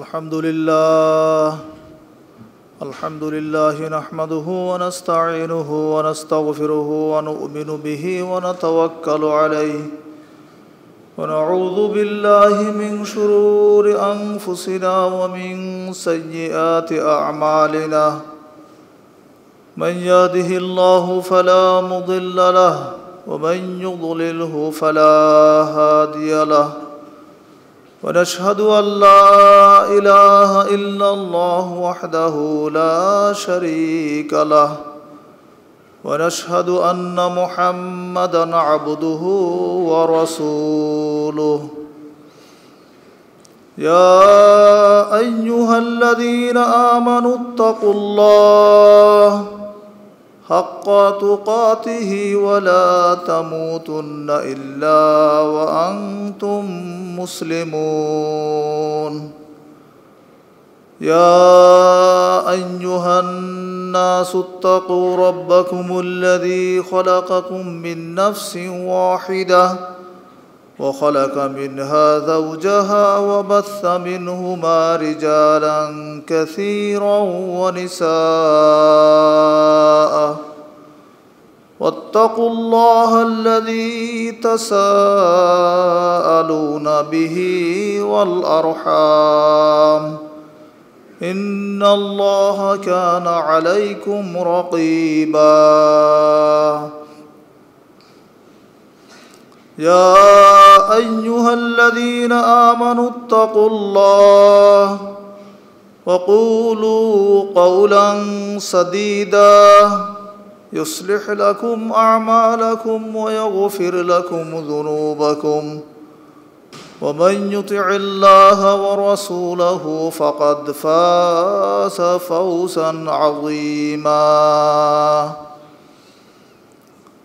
الحمد لله. الحمد لله نحمده ونستعينه ونستغفره ونؤمن به ونتوكل عليه. ونعوذ بالله من شرور أنفسنا ومن سيئات أعمالنا. من يهده الله فلا مضل له ومن يضلله فلا هادي له. ونشهد أن لا إله إلا الله وحده لا شريك له. ونشهد أن محمدا عبده ورسوله. يا أيها الذين آمنوا اتقوا الله حق تقاته ولا تموتن إلا وأنتم مسلمون. يا أيها الناس اتقوا ربكم الذي خلقكم من نفس واحدة وخلق منها زوجها وبث منهما رجالا كثيرا ونساء. واتقوا الله الذي تساءلون به والأرحام. إن الله كان عليكم رقيبا. يا أيها الذين آمنوا اتقوا الله وقولوا قولا سديدا يصلح لكم أعمالكم ويغفر لكم ذنوبكم ومن يطع الله ورسوله فقد فاز فوزا عظيما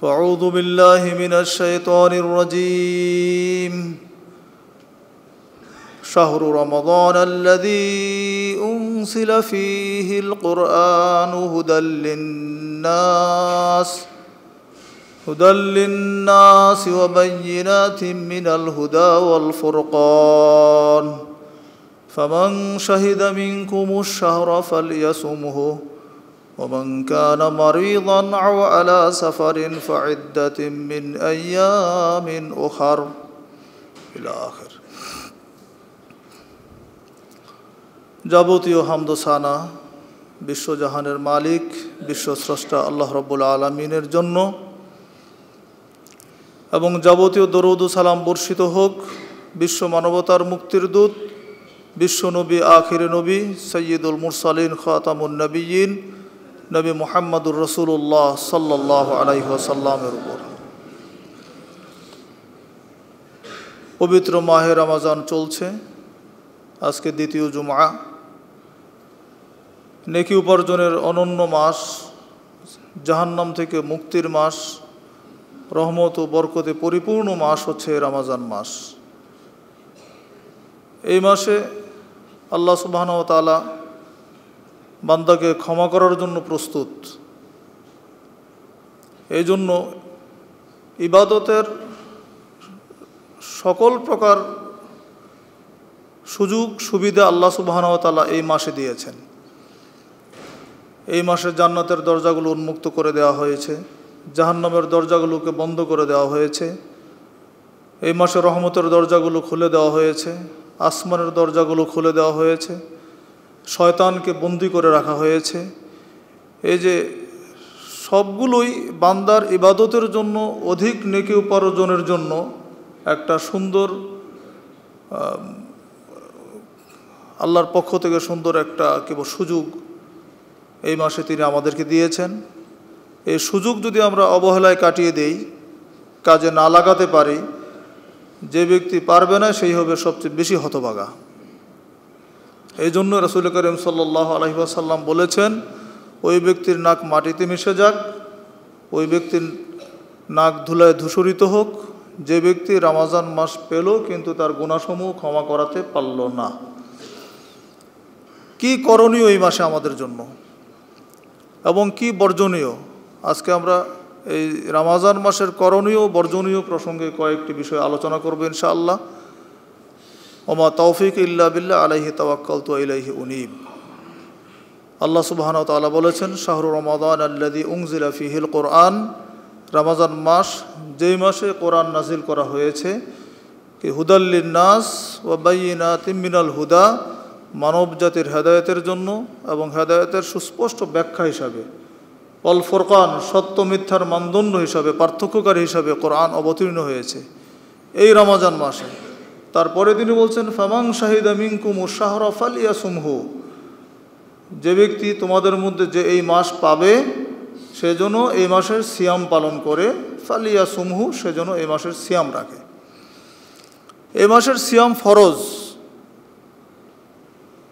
فأعوذ بالله من الشيطان الرجيم. شهر رمضان الذي أنزل فيه القرآن هدى للناس هدى للناس وبينات من الهدى والفرقان. فمن شهد منكم الشهر فليصمه. ومن كان مريضا او على سفر فعده من ايام اخر الى اخر যাবতীয় হামদোসানা বিশ্বজাহানের মালিক বিশ্বস্রষ্টা আল্লাহ রব্বুল আলমিনের জন্য এবং যাবতীয় দরুদ সালাম বর্ষিত হোক বিশ্ব মানবতার মুক্তির দূত বিশ্ব নবী আখির নবী সৈয়দুল মুরসালিন খাতামুন নবীন নবী মোহাম্মদুর রসুল্লাহ সাল্লাহ আলাইসাল্লামের উপর। পবিত্র মাহের রমাজান চলছে, আজকে দ্বিতীয় জুমা নেকি উপার্জনের অনন্য মাস, জাহান্নাম থেকে মুক্তির মাস, রহমত ও বরকতে পরিপূর্ণ মাস হচ্ছে রামাজান মাস। এই মাসে আল্লাহ সুবাহন তালা বান্দাকে ক্ষমা করার জন্য প্রস্তুত। এই জন্য ইবাদতের সকল প্রকার সুযোগ, সুবিধা আল্লাহ সুবাহানতালা এই মাসে দিয়েছেন। এই মাসে জান্নাতের দরজাগুলো উন্মুক্ত করে দেওয়া হয়েছে, জাহান্নামের দরজাগুলোকে বন্ধ করে দেওয়া হয়েছে, এই মাসে রহমতের দরজাগুলো খুলে দেওয়া হয়েছে, আসমানের দরজাগুলো খুলে দেওয়া হয়েছে শয়তানকে বন্দি করে রাখা হয়েছে। এই যে সবগুলোই বান্দার ইবাদতের জন্য, অধিক নেকি উপার্জনের জন্য একটা সুন্দর আল্লাহর পক্ষ থেকে সুন্দর একটা কেবল সুযোগ এই মাসে তিনি আমাদেরকে দিয়েছেন। এই সুযোগ যদি আমরা অবহেলায় কাটিয়ে দেই, কাজে না লাগাতে পারি, যে ব্যক্তি পারবে না, সেই হবে সবচেয়ে বেশি হতভাগা এই জন্য রসুল করিম সাল্লাহ আলহিহাসাল্লাম বলেছেন, ওই ব্যক্তির নাক মাটিতে মিশে যাক, ওই ব্যক্তির নাক ধুলায় ধূসরিত হোক। যে ব্যক্তি রামাজান মাস পেল কিন্তু তার গুণাসমূহ ক্ষমা করাতে পারল না। কি করণীয় এই মাসে আমাদের জন্য? এবং কি বর্জনীয়? আজকে আমরা এই রামাজান মাসের করণীয় বর্জনীয় প্রসঙ্গে কয়েকটি বিষয় আলোচনা করব ইনশাআল্লাহ। ওমা তৌফিক ইল্লা বিল্লা আলাইহি তাওয়াক্কাল তো ইলাইহি উনিব। আল্লাহ সুবাহন তালা বলেছেন, শাহরু রমাদান আল্লাদি উংজিলা ফিহিল কোরআন। রামাজান মাস যেই মাসে কোরআন নাজিল করা হয়েছে, কি হুদাল্লিন নাস ও বাইনা তিমিনাল হুদা, মানব জাতির হেদায়তের জন্য এবং হেদায়তের সুস্পষ্ট ব্যাখ্যা হিসাবে অল ফোরকান, সত্য মিথ্যার মানদণ্ড হিসাবে, পার্থক্যকারী হিসাবে কোরআন অবতীর্ণ হয়েছে। এই রমাজান মাসে তারপরে তিনি বলছেন ফামাং শাহিদা মিঙ্কুম ও শাহরফ আলিয়া সুমহু যে ব্যক্তি তোমাদের মধ্যে যে এই মাস পাবে সেজন্য এই মাসের সিয়াম পালন করে ফালিয়া সুমহু সেজন্য এই মাসের সিয়াম রাখে। এই মাসের সিয়াম ফরজ।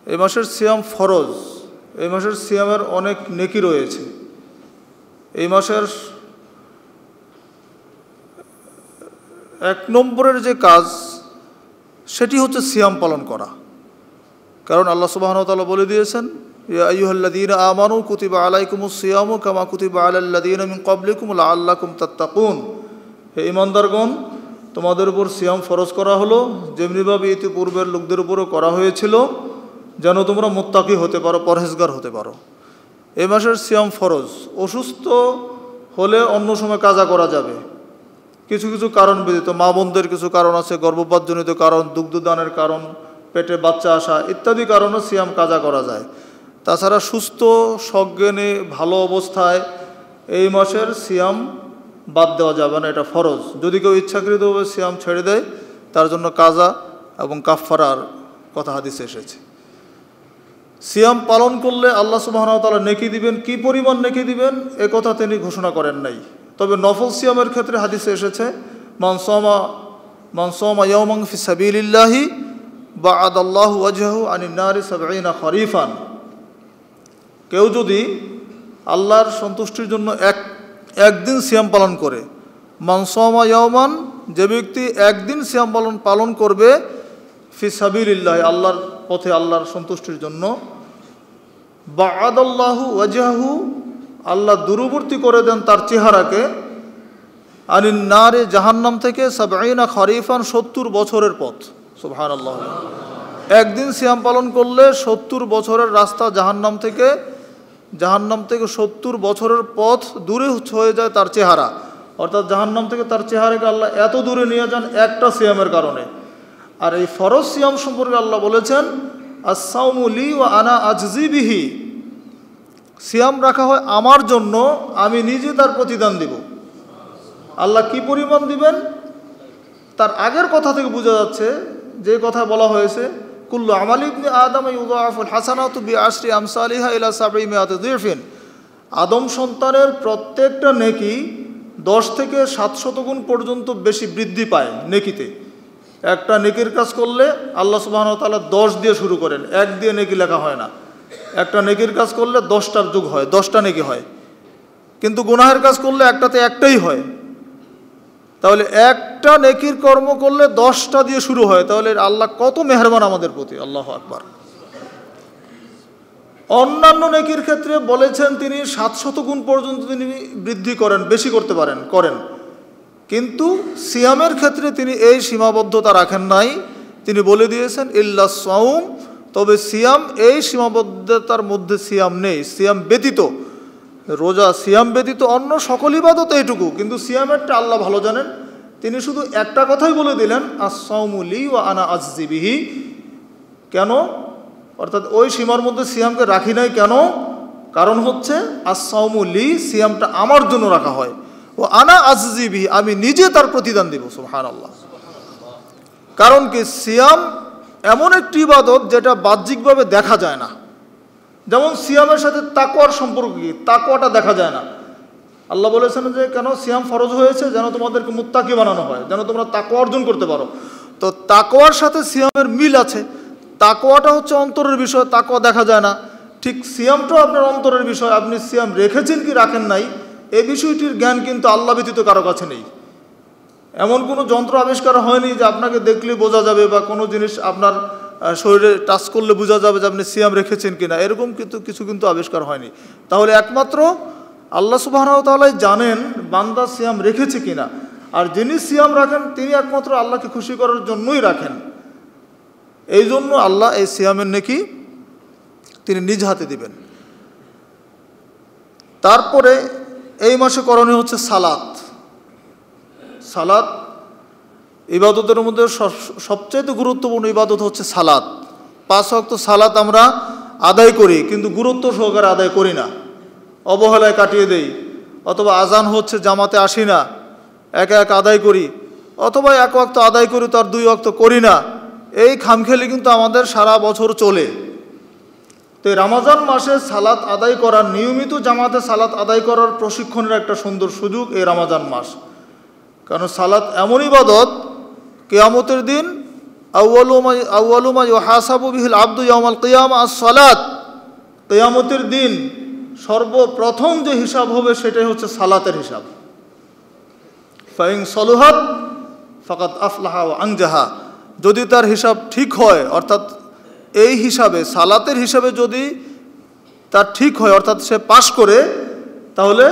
এই মাসের সিয়াম ফরজ। এই মাসের সিয়ামের অনেক নেকি রয়েছে। এই মাসের এক নম্বরের যে কাজ সেটি হচ্ছে সিয়াম পালন করা। কারণ আল্লাহ সুবাহনতালা বলে দিয়েছেন আইহল্লাদিন আমানু কুতিবা আলাইকুম সিয়ামু কামা কুতিবা আলাল্লাদিন কবলিকুম আল্লাকুম তাত্তাকুন। হে ইমানদারগণ তোমাদের উপর সিয়াম ফরজ করা হলো, যেমনিভাবে ইতিপূর্বের লোকদের উপরও করা হয়েছিল, যেন তোমরা মোত্তাকি হতে পারো, পরহেজগার হতে পারো। এ মাসের সিয়াম ফরজ। অসুস্থ হলে অন্য সময় কাজা করা যাবে। কিছু কিছু কারণ ব্যতীত, মা বোনদের কিছু কারণ আছে, গর্ভপাতজনিত কারণ, দুগ্ধদানের কারণ, পেটে বাচ্চা আসা ইত্যাদি কারণে সিয়াম কাজা করা যায়। তাছাড়া সুস্থ, সজ্ঞানে, ভালো অবস্থায় এই মাসের সিয়াম বাদ দেওয়া যাবে না, এটা ফরজ। যদি কেউ ইচ্ছাকৃতভাবে সিয়াম ছেড়ে দেয়, তার জন্য কাজা এবং কাফফারার কথা হাদিসে এসেছে। সিয়াম পালন করলে আল্লাহ সুবাহতালা নেকি দিবেন, কি পরিমাণ নেকি দিবেন, এ কথা তিনি ঘোষণা করেন নাই। তবে নফল সিয়ামের ক্ষেত্রে হাদিসে এসেছে মানসমা মানসমা ইয়মাং ফি সাবিলিল্লাহি বা আদাল্লাহু ওয়াজহু আনিনারি সাবঈনা খরিফান। কেউ যদি আল্লাহর সন্তুষ্টির জন্য এক, একদিন সিয়াম পালন করে মানসমা ইয়মান যে ব্যক্তি একদিন সিয়াম পালন পালন করবে ফি সাবিলিল্লাহ, আল্লাহর পথে আল্লাহর সন্তুষ্টির জন্য বা আদাল্লাহু ওয়াজাহু আল্লাহ দূরবর্তী করে দেন তার চেহারাকে। আনিন নারে জাহান্নাম থেকে সাবাইনা খরিফান সত্তর বছরের পথ। সুবহান আল্লাহ একদিন সিয়াম পালন করলে সত্তর বছরের রাস্তা জাহান্নাম থেকে জাহান্নাম থেকে সত্তর বছরের পথ দূরে হয়ে যায় তার চেহারা। অর্থাৎ জাহান্নাম থেকে তার চেহারাকে আল্লাহ এত দূরে নিয়ে যান একটা সিয়ামের কারণে। আর এই ফরজ সিয়াম সম্পর্কে আল্লাহ বলেছেন আসাউমুলি ও আনা আজজিবিহি সিয়াম রাখা হয় আমার জন্য, আমি নিজে তার প্রতিদান দিব। আল্লাহ কি পরিমাণ দিবেন? তার আগের কথা থেকে বোঝা যাচ্ছে, যে কথা বলা হয়েছে, কুল্লু আমাল ইবনে আদম ইউদাফুল হাসানাত বি ইলা সাবঈ মিয়াত দিরফিন আদম সন্তানের প্রত্যেকটা নেকি দশ থেকে সাতশত গুণ পর্যন্ত বেশি বৃদ্ধি পায় নেকিতে। একটা নেকির কাজ করলে আল্লাহ সুবাহন তালা দশ দিয়ে শুরু করেন, এক দিয়ে নেকি লেখা হয় না। একটা নেকির কাজ করলে দশটার যুগ হয়, দশটা নেকি হয়। কিন্তু গুনাহের কাজ করলে একটাতে একটাই হয়। তাহলে একটা নেকির কর্ম করলে দশটা দিয়ে শুরু হয়, তাহলে আল্লাহ কত মেহরবান আমাদের প্রতি, আল্লাহ আকবার। অন্যান্য নেকির ক্ষেত্রে বলেছেন তিনি সাতশত গুণ পর্যন্ত তিনি বৃদ্ধি করেন, বেশি করতে পারেন, করেন। কিন্তু সিয়ামের ক্ষেত্রে তিনি এই সীমাবদ্ধতা রাখেন নাই। তিনি বলে দিয়েছেন ইল্লা সাউম তবে সিয়াম এই সীমাবদ্ধতার মধ্যে সিয়াম নেই, সিয়াম ব্যতীত। রোজা সিয়াম ব্যতীত অন্য সকল ইবাদত এইটুকু। কিন্তু সিয়ামেরটা আল্লাহ ভালো জানেন, তিনি শুধু একটা কথাই বলে দিলেন আসাউমুলি ও আনা আজিবিহি কেন? অর্থাৎ ওই সীমার মধ্যে সিয়ামকে রাখি নাই কেন? কারণ হচ্ছে আসাউমুলি সিয়ামটা আমার জন্য রাখা হয়। ও আনা আজিবিহি আমি নিজে তার প্রতিদান দিব সুহান আল্লাহ কারণ কি? সিয়াম এমন একটি ইবাদত যেটা বাহ্যিকভাবে দেখা যায় না। যেমন সিয়ামের সাথে তাকোয়ার সম্পর্ক কি? তাকোয়াটা দেখা যায় না। আল্লাহ বলেছেন যে, কেন? সিয়াম ফরজ হয়েছে যেন তোমাদেরকে মুত্তাকি বানানো হয়, যেন তোমরা তাকোয়া অর্জন করতে পারো। তো তাকোয়ার সাথে সিয়ামের মিল আছে। তাকোয়াটা হচ্ছে অন্তরের বিষয় তাকোয়া দেখা যায় না। ঠিক সিয়ামটাও আপনার অন্তরের বিষয়। আপনি সিয়াম রেখেছেন কি, রাখেন নাই এই বিষয়টির জ্ঞান কিন্তু আল্লাহ ব্যতীত কারও কাছে নেই। এমন কোনো যন্ত্র আবিষ্কার হয়নি যে আপনাকে দেখলে বোঝা যাবে বা কোনো জিনিস আপনার শরীরে টাচ করলে বোঝা যাবে যে আপনি সিয়াম রেখেছেন কিনা। এরকম কিন্তু কিছু কিন্তু আবিষ্কার হয়নি। তাহলে একমাত্র আল্লাহ সুবাহরাও তালাই জানেন বান্দা সিয়াম রেখেছে কিনা। আর যিনি সিয়াম রাখেন, তিনি একমাত্র আল্লাহকে খুশি করার জন্যই রাখেন। এই জন্য আল্লাহ এই সিয়ামের নেকি তিনি নিজ হাতে দিবেন। তারপরে এই মাসে করণীয় হচ্ছে সালাত। সালাত। ইবাদতের মধ্যে সব- সবচাইতে গুরুত্বপূর্ণ ইবাদত হচ্ছে সালাত। পাঁচ অক্ত সালাত আমরা আদায় করি, কিন্তু গুরুত্ব সহকারে আদায় করি না। অবহেলায় কাটিয়ে দেই, অথবা আজান হচ্ছে জামাতে আসি না, এক এক আদায় করি, অথবা এক অক্ত আদায় করি তার দুই অক্ত করি না। এই খামখেলি কিন্তু আমাদের সারা বছর চলে। তো রামাজান মাসে সালাত আদায় করার নিয়মিত জামাতে সালাত আদায় করার প্রশিক্ষণের একটা সুন্দর সুযোগ এই রামাজান মাস। কারণ সালাত এমন ইবাদত, কেয়ামতের দিন আউ্বালুমা হাসাবু সালাত। কেয়ামতের দিন সর্বপ্রথম যে হিসাব হবে সেটাই হচ্ছে সালাতের হিসাব। ফাইং সলুহাত ফাকাত আফলাহা ও আংজাহা যদি তার হিসাব ঠিক হয়, অর্থাৎ এই হিসাবে, সালাতের হিসাবে যদি তার ঠিক হয়, অর্থাৎ সে পাশ করে, তাহলে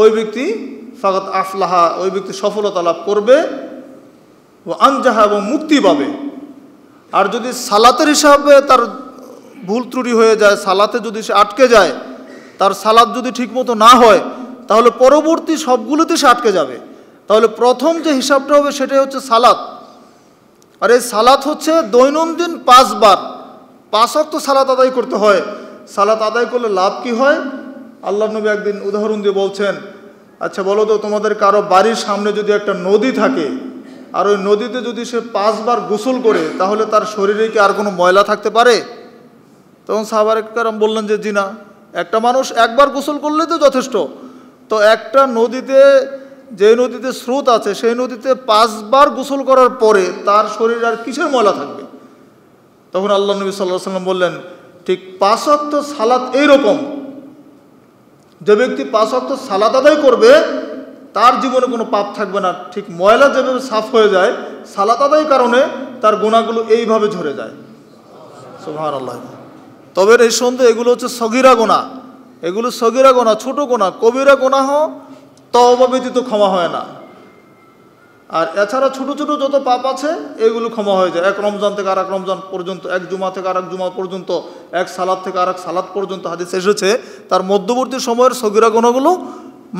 ওই ব্যক্তি ফাকাত আফলাহা, ওই ব্যক্তি সফলতা লাভ করবে ও আনজাহা এবং মুক্তি পাবে। আর যদি সালাতের হিসাবে তার ভুল ত্রুটি হয়ে যায়, সালাতে যদি সে আটকে যায়, তার সালাদ যদি ঠিকমতো না হয়, তাহলে পরবর্তী সবগুলোতে সে আটকে যাবে। তাহলে প্রথম যে হিসাবটা হবে সেটাই হচ্ছে সালাত। আর এই সালাত হচ্ছে দৈনন্দিন পাঁচবার। পাঁচ অক্ত সালাত আদায় করতে হয়। সালাত আদায় করলে লাভ কি হয়? আল্লাহ নবী একদিন উদাহরণ দিয়ে বলছেন আচ্ছা বলো তো, তোমাদের কারও বাড়ির সামনে যদি একটা নদী থাকে, আর ওই নদীতে যদি সে পাঁচবার গোসল করে, তাহলে তার শরীরে কি আর কোনো ময়লা থাকতে পারে? তখন সাহাবার কারাম বললেন যে জিনা একটা মানুষ একবার গোসল করলে তো যথেষ্ট। তো একটা নদীতে, যে নদীতে স্রোত আছে, সেই নদীতে পাঁচবার গোসল করার পরে তার শরীর আর কিসের ময়লা থাকবে? তখন আল্লাহ নবী সাল্লাহ সাল্লাম বললেন, ঠিক পাঁচ অক্ত সালাত এইরকম যে ব্যক্তি পাঁচ অক্ত সালাদ আদায় করবে, তার জীবনে কোনো পাপ থাকবে না। ঠিক ময়লা যেভাবে সাফ হয়ে যায়, সালাত আদায় কারণে তার গোনাগুলো এইভাবে ঝরে যায়। সুহান আল্লাহ তবে এই সন্দেহ, এগুলো হচ্ছে সগিরা গোনা এগুলো সগিরা গোনা ছোট গোনা কবিরা গোনা হ তবা ব্যতীত ক্ষমা হয় না। আর এছাড়া ছোট ছোট যত পাপ আছে, এগুলো ক্ষমা হয়ে যায়। এক রমজান থেকে আর এক রমজান পর্যন্ত, এক জুমা থেকে আর এক জুমা পর্যন্ত, এক সালাদ থেকে আর এক সালাদ পর্যন্ত হাদিস এসেছে। তার মধ্যবর্তী সময়ের সগিরা গুণাগুলো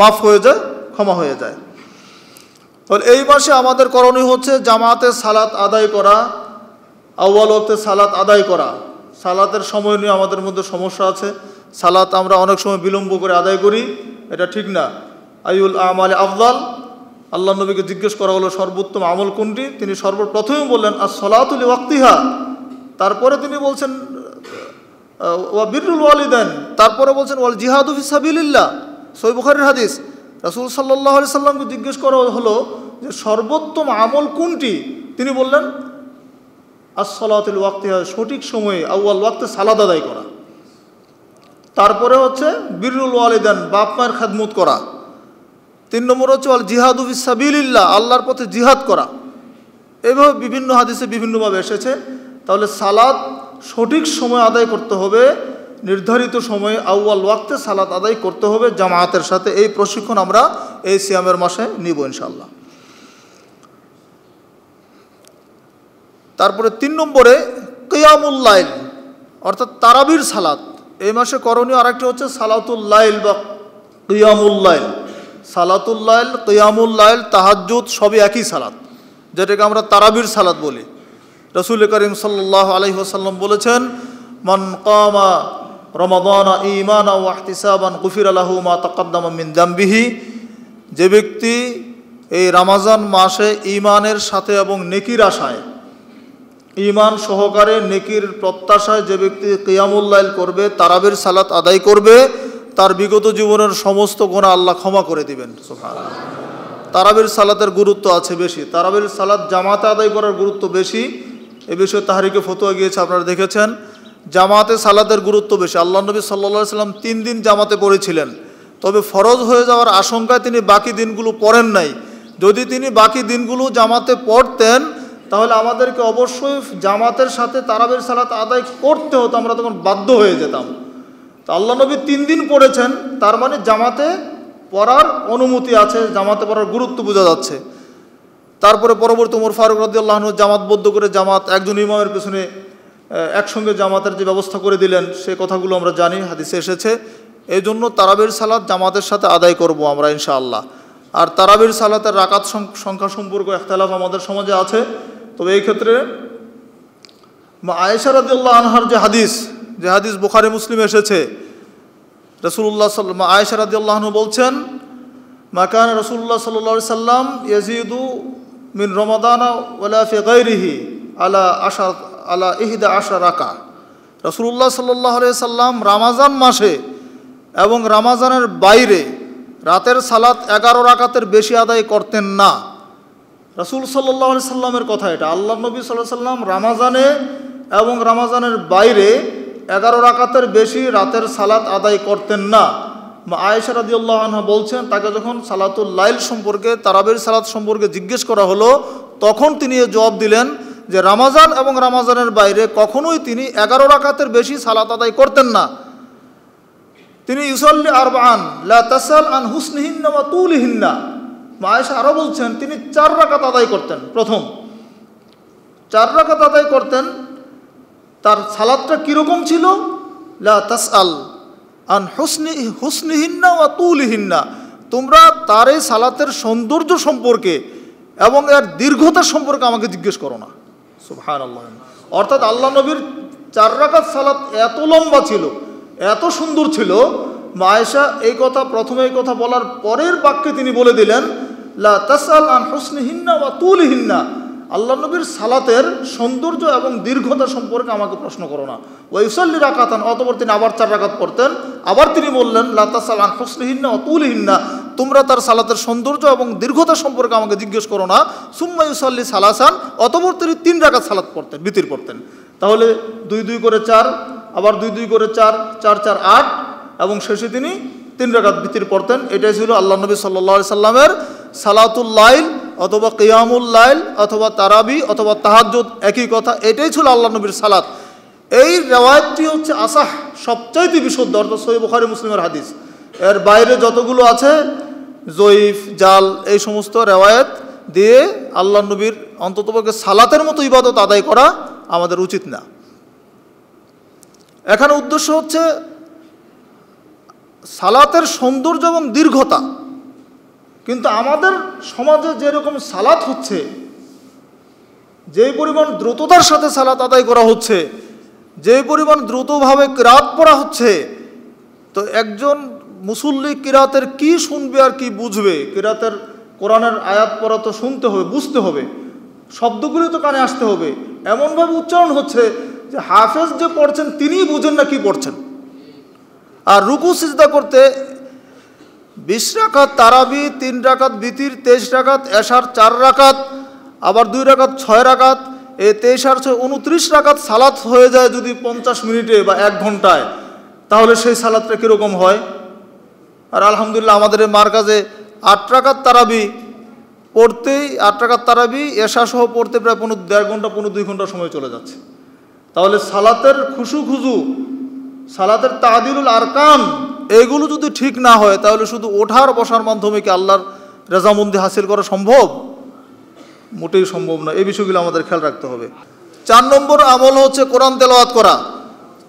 মাফ হয়ে যায়, ক্ষমা হয়ে যায়। এই মাসে আমাদের করণীয় হচ্ছে জামাতে সালাত আদায় করা আউ্বাল ওক্তে সালাত আদায় করা। সালাতের সময় নিয়ে আমাদের মধ্যে সমস্যা আছে। সালাত আমরা অনেক সময় বিলম্ব করে আদায় করি, এটা ঠিক না। আইউল আমাল আফদাল আল্লাহ নবীকে জিজ্ঞেস করা হলো, সর্বোত্তম আমল কোনটি? তিনি সর্বপ্রথমে বললেন আর সলাতুল ওয়াক্তিহা। তারপরে তিনি বলছেন, ওয়া বিরুল ওয়ালিদেন তারপরে বলছেন, ওয়াল জিহাদু ফিসাবিল্লাহ সই বুখারির হাদিস। রাসূল সাল্লাহ আলি সাল্লামকে জিজ্ঞেস করা হলো যে, সর্বোত্তম আমল কোনটি? তিনি বললেন আসলাতুল ওয়াক্তিহা, সঠিক সময়ে আউ্য়াল ওয়াক্তে সালাদ আদায় করা। তারপরে হচ্ছে, বিরুল ওয়ালিদান বাপ মায়ের খাদমত করা। তিন নম্বর হচ্ছে আল জিহাদু সাবিল্লাহ আল্লাহর পথে জিহাদ করা। এভাবে বিভিন্ন হাদিসে বিভিন্নভাবে এসেছে। তাহলে সালাদ সঠিক সময় আদায় করতে হবে, নির্ধারিত সময়ে আউ্য়াল ওয়াক্তে সালাদ আদায় করতে হবে, জামায়াতের সাথে। এই প্রশিক্ষণ আমরা এই সিয়ামের মাসে নিব ইনশাল্লাহ তারপরে তিন নম্বরে কেয়ামুল্লাইল অর্থাৎ তারাবির সালাত এই মাসে করণীয় আরেকটি হচ্ছে সালাতুল্লাইল বা কিয়ামুল্লাইল সালাতুল্লাইল কিয়ামুল্লাইল তাহাজ্জুদ, সবই একই সালাত, যেটাকে আমরা তারাবির সালাত বলি। রসুল করিম সাল্লাহ আলহি আসাল্লাম বলেছেন, মান কামা রমাদানা ইমানা ওয়াহতিসাবান গুফির আলাহু মা তাকাদ্দামা মিন যে ব্যক্তি এই রামাজান মাসে ইমানের সাথে এবং নেকির আশায় ইমান সহকারে নেকির প্রত্যাশায় যে ব্যক্তি কিয়ামুল্লাইল করবে, তারাবির সালাত আদায় করবে তার বিগত জীবনের সমস্ত গোনা আল্লাহ ক্ষমা করে দিবেন। তারাবির সালাতের গুরুত্ব আছে বেশি। তারাবির সালাত জামাতে আদায় করার গুরুত্ব বেশি। এ বিষয়ে তাহারিকে ফতোয়া গিয়েছে, আপনারা দেখেছেন। জামাতে সালাতের গুরুত্ব বেশি। আল্লাহ নবী সাল্লা সাল্লাম তিন দিন জামাতে পড়েছিলেন। তবে ফরজ হয়ে যাওয়ার আশঙ্কায় তিনি বাকি দিনগুলো পড়েন নাই। যদি তিনি বাকি দিনগুলো জামাতে পড়তেন, তাহলে আমাদেরকে অবশ্যই জামাতের সাথে তারাবের সালাত আদায় করতে হতো। আমরা তখন বাধ্য হয়ে যেতাম। তো আল্লাহ নবী তিন দিন পড়েছেন, তার মানে জামাতে পড়ার অনুমতি আছে, জামাতে পড়ার গুরুত্ব বোঝা যাচ্ছে। তারপরে পরবর্তী উমর ফারুক রদি আল্লাহন জামাতবদ্ধ করে জামাত, একজন ইমামের পেছনে একসঙ্গে জামাতের যে ব্যবস্থা করে দিলেন, সে কথাগুলো আমরা জানি, হাদিসে এসেছে। এই জন্য তারাবির সালাত জামাতের সাথে আদায় করব আমরা, ইনশাআল্লাহ। আর তারাবির সালাতের রাকাত সংখ্যা সম্পর্ক একতলাফ আমাদের সমাজে আছে। তবে এই ক্ষেত্রে আয়েশা রাদিউল্লাহ আনহার যে হাদিস যে হাদিস বুখারি, মুসলিম এসেছে। রসুল্লাহ সাল্লাম আয়েশা রাদিউল্লাহনু বলছেন মাকান রসুল্লাহ সাল্লা সাল্লাম ইয়াজিদু মিন রমাদানা ওলা ফি গৈরিহি আলা আশা আলা ইহিদা আশা রাকা রসুল্লাহ সাল্লাহ সাল্লাম রামাজান মাসে এবং রামাজানের বাইরে রাতের সালাত এগারো রাকাতের বেশি আদায় করতেন না। রসুল সাল্লাহ সাল্লামের কথা এটা। আল্লাহ নবী সাল্লাহ সাল্লাম রামাজানে এবং রামাজানের বাইরে এগারো রাকাতের বেশি রাতের সালাত আদায় করতেন না। আয়েশা রাদিউল্লাহ আনহা বলছেন, তাকে যখন সালাতুল লাইল সম্পর্কে, তারাবের সালাত সম্পর্কে জিজ্ঞেস করা হলো, তখন তিনি জবাব দিলেন যে, রামাজান এবং রামাজানের বাইরে কখনোই তিনি এগারো রাকাতের বেশি সালাত আদায় করতেন না। তিনি ইউসল্লি আরবান লা তাসাল আন হুসনিহিন্না বা তুলিহিন্না। মায়েশা আরও বলছেন, তিনি চার রাকাত আদায় করতেন। প্রথম, চার রাকাত আদায় করতেন তার সালাদটা কীরকম ছিল? লা তাসআল আন হুসনি, হুসনিহিন্না ওয়া তুলিহিন্না। তোমরা তার এই সালাতের সৌন্দর্য সম্পর্কে এবং এর দীর্ঘতা সম্পর্কে আমাকে জিজ্ঞেস করো না। সুবহান আল্লাহ অর্থাৎ আল্লাহ নবীর চার রাকাত সালাত এত লম্বা ছিল, এত সুন্দর ছিল, মায়েশা এই কথা প্রথমে এই কথা বলার পরের বাক্যে তিনি বলে দিলেন, লা তাসাল আন হুসনিহিন্না ওয়া তুলিহিন্না। আল্লাহ নবীর সালাতের সৌন্দর্য এবং দীর্ঘতা সম্পর্কে আমাকে প্রশ্ন করো না। ওয়াইসল্লি রাকাতান, অতপর তিনি আবার চার রাকাত পড়তেন। আবার তিনি বললেন লাতাসাল আন হুসনিহিন্না অতুলহিন্না তোমরা তার সালাতের সৌন্দর্য এবং দীর্ঘতা সম্পর্কে আমাকে জিজ্ঞেস করো না। সুম্মা ইউসাল্লি সালাসান, অতপর তিনি তিন রাকাত সালাত পড়তেন, বিতির পড়তেন। তাহলে দুই দুই করে চার, আবার দুই দুই করে চার চার চার আট, এবং শেষে তিনি তিন রাকাত বিতির পড়তেন। এটাই ছিল আল্লাহ নবী সাল্লা সাল্লামের সালাতুল লাইল অথবা কিয়ামুল লাইল, অথবা তারাবি, অথবা তাহাজুদ একই কথা, এটাই ছিল আল্লাহ নবীর সালাত। এই রেওয়ায়তটি হচ্ছে আসাহ, সবচাইতে বিশুদ্ধ, অর্থাৎ সই বুখারি মুসলিমের হাদিস। এর বাইরে যতগুলো আছে, জয়ীফ, জাল, এই সমস্ত রেওয়ায়ত দিয়ে আল্লাহ নবীর অন্ততপক্ষে সালাতের মতো ইবাদত আদায় করা আমাদের উচিত না। এখানে উদ্দেশ্য হচ্ছে, সালাতের সৌন্দর্য এবং দীর্ঘতা। কিন্তু আমাদের সমাজে যেরকম সালাত হচ্ছে যে পরিমাণ দ্রুততার সাথে সালাত আদায় করা হচ্ছে যে পরিমাণ দ্রুতভাবে কিরাত পড়া হচ্ছে, তো একজন মুসল্লি কিরাতের কি শুনবে আর কি বুঝবে? কিরাতের কোরআনের আয়াত পড়া তো শুনতে হবে, বুঝতে হবে। শব্দগুলি তো কানে আসতে হবে। এমনভাবে উচ্চারণ হচ্ছে যে হাফেজ যে পড়ছেন, তিনিই বুঝেন না কি পড়ছেন। আর রুকু সিজদা করতে বিশ রাকাত তারাবি, তিন রাকাত বিতির, তেইশ রাকাত এশার, চার রাকাত, আবার দুই রাকাত ছয় রাকাত, এই তেইশ আর ছয় উনত্রিশ রাকাত সালাত হয়ে যায় যদি পঞ্চাশ মিনিটে বা এক ঘন্টায়। তাহলে সেই সালাদটা কীরকম হয়? আর আলহামদুলিল্লাহ আমাদের মার কাজে আট রাকাত তারাবি পড়তেই, আট রাকাত তারাবি এশা সহ পড়তে প্রায় পনেরো, দেড় ঘণ্টা, পনেরো, দুই ঘণ্টা সময় চলে যাচ্ছে। তাহলে সালাতের খুশু খুজু সালাতের তাদিলুল আরকান এগুলো যদি ঠিক না হয়, তাহলে শুধু ওঠার বসার মাধ্যমে কি আল্লাহর রেজামন্দি হাসিল করা সম্ভব? মোটেই সম্ভব না। এই বিষয়গুলো আমাদের খেয়াল রাখতে হবে। চার নম্বর আমল হচ্ছে কোরআন তেলাওয়াত করা।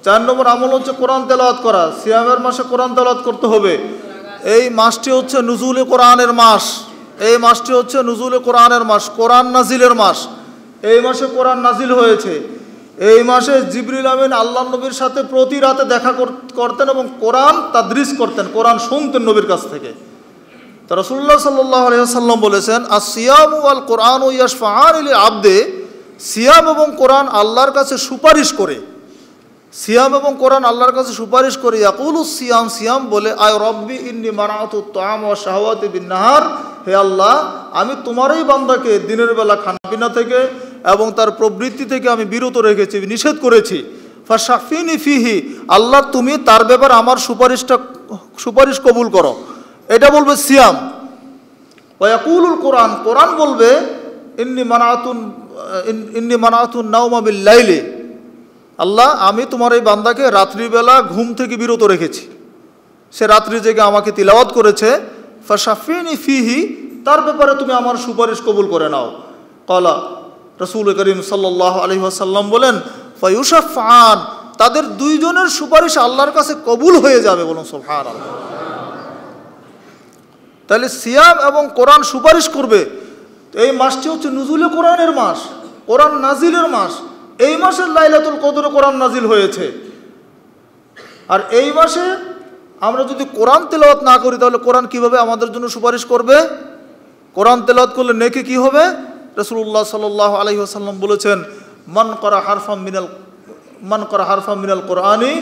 চার নম্বর আমল হচ্ছে কোরআন তেলাওয়াত করা। সিয়ামের মাসে কোরআন তেলাওয়াত করতে হবে। এই মাসটি হচ্ছে নুজুলে কোরআনের মাস। এই মাসটি হচ্ছে নুজুলে কোরআনের মাস, কোরআন নাজিলের মাস। এই মাসে কোরআন নাজিল হয়েছে। এই মাসে জিবরিল আমিন আল্লাহ নবীর সাথে প্রতি রাতে দেখা করতেন এবং কোরআন তাদৃশ করতেন, কোরআন শুনতেন নবীর কাছ থেকে। তো রসুল্লাহ সাল্লাহ আলহাম বলেছেন আর সিয়াম আল কোরআন ও ইয়াসফাহার ইলি আবদে সিয়াম এবং কোরআন আল্লাহর কাছে সুপারিশ করে। সিয়াম এবং কোরআন আল্লাহর কাছে সুপারিশ করে, ইয়াকুল সিয়াম সিয়াম বলে, আয় রব্বি ইন্নি মারাতু তাম ও শাহওয়াতি বিন্নাহার হে আল্লাহ, আমি তোমারই বান্দাকে দিনের বেলা খানাপিনা থেকে এবং তার প্রবৃত্তি থেকে আমি বিরত রেখেছি নিষেধ করেছি। ফাশাফিনি ফিহি, আল্লাহ তুমি তার ব্যাপারে আমার সুপারিশটা, সুপারিশ কবুল করো। এটা বলবে সিয়াম। ওয়াকুলুল কোরআন কোরআন বলবে, ইন্নি মানাতুন ইন্নি মানাতুন নাউমাবিল লাইলে। আল্লাহ, আমি তোমার এই বান্দাকে রাত্রিবেলা ঘুম থেকে বিরত রেখেছি। সে রাত্রি জেগে আমাকে তিলাওয়াত করেছে। ফাশাফিনি ফিহি, তার ব্যাপারে তুমি আমার সুপারিশ কবুল করে নাও। কলা রসুল করিম সাল্লাহ আলহি আসাল্লাম বলেন ফায়ুসাফান তাদের দুইজনের সুপারিশ আল্লাহর কাছে কবুল হয়ে যাবে বলুন সোফান আল্লাহ তাহলে সিয়াম এবং কোরআন সুপারিশ করবে। এই মাসটি হচ্ছে নুজুলে কোরআনের মাস, কোরআন নাজিলের মাস। এই মাসের লাইলাতুল কদরে কোরআন নাজিল হয়েছে। আর এই মাসে আমরা যদি কোরআন তেলাওয়াত না করি, তাহলে কোরআন কীভাবে আমাদের জন্য সুপারিশ করবে? কোরআন তেলাওয়াত করলে নেকি কি হবে? রসুল্লাহ সাল আলহি আসাল্লাম বলেছেন, মান করা হারফাম মিনাল, মান করা হারফাম মিনাল কোরআনি,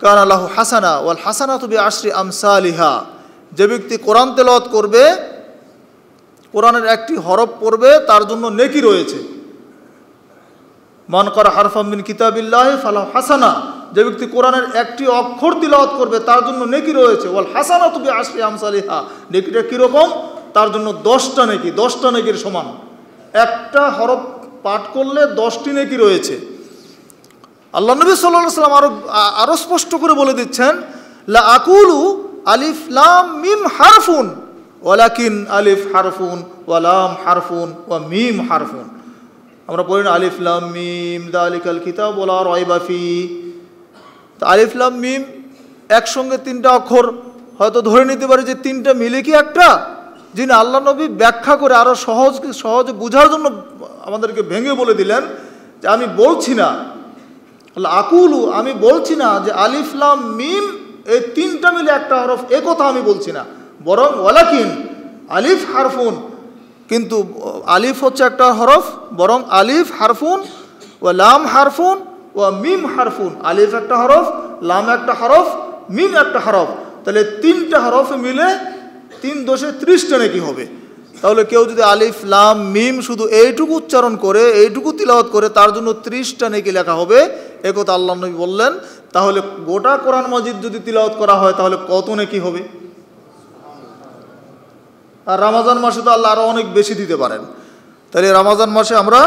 কান আল্লাহ হাসানা, ওয়াল হাসানা তুবি আশ্রি আমসা আলিহা যে ব্যক্তি কোরআন তেলাওয়াত করবে, কোরআনের একটি হরফ পড়বে, তার জন্য নেকি রয়েছে। মান করা হারফামিন কিতাবিল্লাহ ফালাহ হাসানা। যে ব্যক্তি কোরআনের একটি অক্ষর তিলাওয়াত করবে, তার জন্য নেকি রয়েছে। ওয়াল হাসানা তুমি আসলে আমসালিহা। নেকিটা কীরকম? তার জন্য দশটা নেকি, দশটা নেকির সমান। একটা হরফ পাঠ করলে দশটি নেকি রয়েছে। আল্লাহ নবী সাল্লাহ সাল্লাম আরও আরও স্পষ্ট করে বলে দিচ্ছেন, লা আকুলু আলিফ লাম মিম হারফুন, ওয়ালাকিন আলিফ হারফুন ওয়ালাম হারফুন, ওয়া মিম হারফুন। আমরা পড়ি না, আলিফ লাম মিম দা দালিকাল কিতাব ওলা রয়বাফি তো আলিফ লাম মিম একসঙ্গে তিনটা অক্ষর, হয়তো ধরে নিতে পারি যে তিনটা মিলে কি একটা? যিনি আল্লাহ নবী ব্যাখ্যা করে আরও সহজ, সহজে বোঝার জন্য আমাদেরকে ভেঙে বলে দিলেন যে আমি বলছি না। আকুলু, আমি বলছি না যে আলিফ, লাম, মিম, এই তিনটা মিলে একটা হরফ, এ কথা আমি বলছি না। বরং ওয়ালাকিন, আলিফ হারফুন, কিন্তু আলিফ হচ্ছে একটা হরফ, বরং আলিফ হারফুন ও লাম হারফুন ও মিম হারফুন। আলিফ একটা হরফ, লাম একটা হরফ, মিম একটা হরফ। তাহলে তিনটা হরফে মিলে তিন দোষে ত্রিশটা নাকি হবে। তাহলে কেউ যদি আলিফ, লাম, মিম শুধু এইটুকু উচ্চারণ করে, এইটুকু তিলাওয়াত করে, তার জন্য ত্রিশটা নাকি লেখা হবে, এ কথা আল্লাহ নবী বললেন। তাহলে গোটা কোরআন মজিদ যদি তিলাওয়াত করা হয়, তাহলে কত নাকি হবে? আর রামাজান মাসে তো আল্লাহ আরও অনেক বেশি দিতে পারেন। তাহলে রামাজান মাসে আমরা,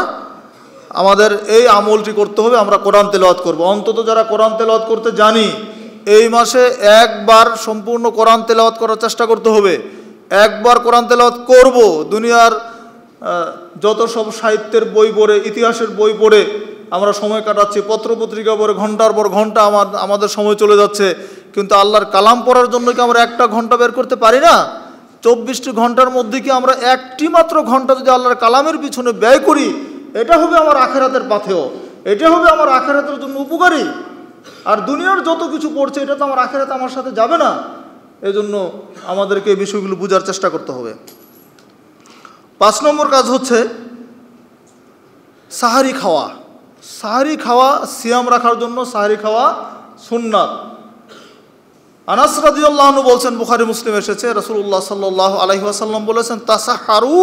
আমাদের এই আমলটি করতে হবে, আমরা কোরআন তেলাওয়াত করব। অন্তত যারা কোরআন তেলাওয়াত করতে জানি এই মাসে একবার সম্পূর্ণ কোরআন তেলাওয়াত করার চেষ্টা করতে হবে। একবার কোরআন তেলাওয়াত করব, দুনিয়ার যত সব সাহিত্যের বই পড়ে, ইতিহাসের বই পড়ে, আমরা সময় কাটাচ্ছি, পত্রপত্রিকা পড়ে, ঘণ্টার পর ঘণ্টা আমার, আমাদের সময় চলে যাচ্ছে। কিন্তু আল্লাহর কালাম পড়ার জন্য কি আমরা একটা ঘণ্টা বের করতে পারি না? চব্বিশটি ঘণ্টার মধ্যে কি আমরা একটি মাত্র ঘণ্টা যদি আল্লাহর কালামের পিছনে ব্যয় করি, এটা হবে আমার আখেরাতের পাথেও এটা হবে আমার আখেরাতের জন্য উপকারী। আর দুনিয়ার যত কিছু পড়ছে, এটা তো আমার আখেরাতে আমার সাথে যাবে না। এজন্য আমাদেরকে এই বিষয়গুলো বোঝার চেষ্টা করতে হবে। পাঁচ নম্বর কাজ হচ্ছে সাহারি খাওয়া। সাহারি খাওয়া সিয়াম রাখার জন্য সাহারি খাওয়া সুন্নাত। আনাস রাদিয়াল্লাহু বলছেন, বুখারী, মুসলিম এসেছে, রাসূলুল্লাহ সাল্লাল্লাহু আলাইহি ওয়াসাল্লাম বলেছেন, তাসাহারু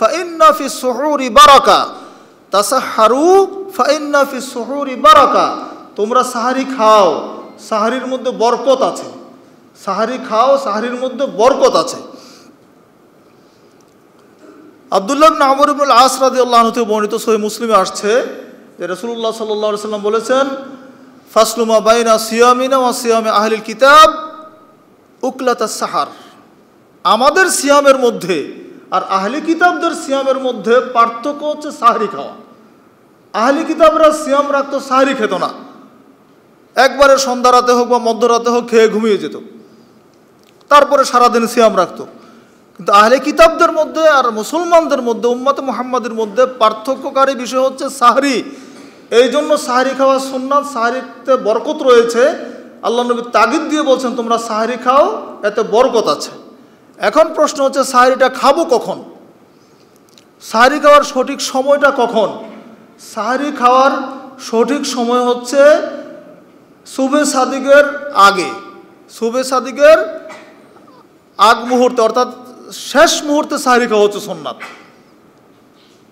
ফাইন্না ফি সুহুরি বারাকা। তাসাহারু ফাইন্না ফি সুহুরি বারাকা। তোমরা সাহারি খাও। সাহারির মধ্যে বরকত আছে। সাহারি খাও, সাহারির মধ্যে বরকত আছে। আবদুল্লাহ আমর আনহু থেকে বর্ণিত সহিহ মুসলিমে আসছে যে রাসূলুল্লাহ সাল্লাল্লাহু আলাইহি সাল্লাম বলেছেন ফাসলুমা বাইনা সিয়ামিনা ওয়া সিয়ামে আহলিল কিতাব উকলাতা সাহার আমাদের সিয়ামের মধ্যে আর আহলি কিতাবদের সিয়ামের মধ্যে পার্থক্য হচ্ছে সাহারি খাওয়া। আহলি কিতাবরা সিয়াম রাখতো, সাহারি খেত না। একবারে সন্ধ্যা রাতে হোক বা মধ্যরাতে হোক খেয়ে ঘুমিয়ে যেত। তারপরে সারাদিন সিয়াম রাখতো। কিন্তু আহলে কিতাবদের মধ্যে আর মুসলমানদের মধ্যে, উম্মত মুহাম্মাদের মধ্যে পার্থক্যকারী বিষয় হচ্ছে সাহারি। এই জন্য সাহারি খাওয়া সুন্নাত, সাহারিতে বরকত রয়েছে। আল্লাহ নবী তাগিদ দিয়ে বলছেন, তোমরা সাহারি খাও, এতে বরকত আছে। এখন প্রশ্ন হচ্ছে, সাহারিটা খাব কখন? সাহারি খাওয়ার সঠিক সময়টা কখন? সাহারি খাওয়ার সঠিক সময় হচ্ছে সুবে সাদিকের আগে সুবে সাদিকের আগ মুহূর্তে, অর্থাৎ শেষ মুহূর্তে সাহারি খাওয়া হচ্ছে সোননাথ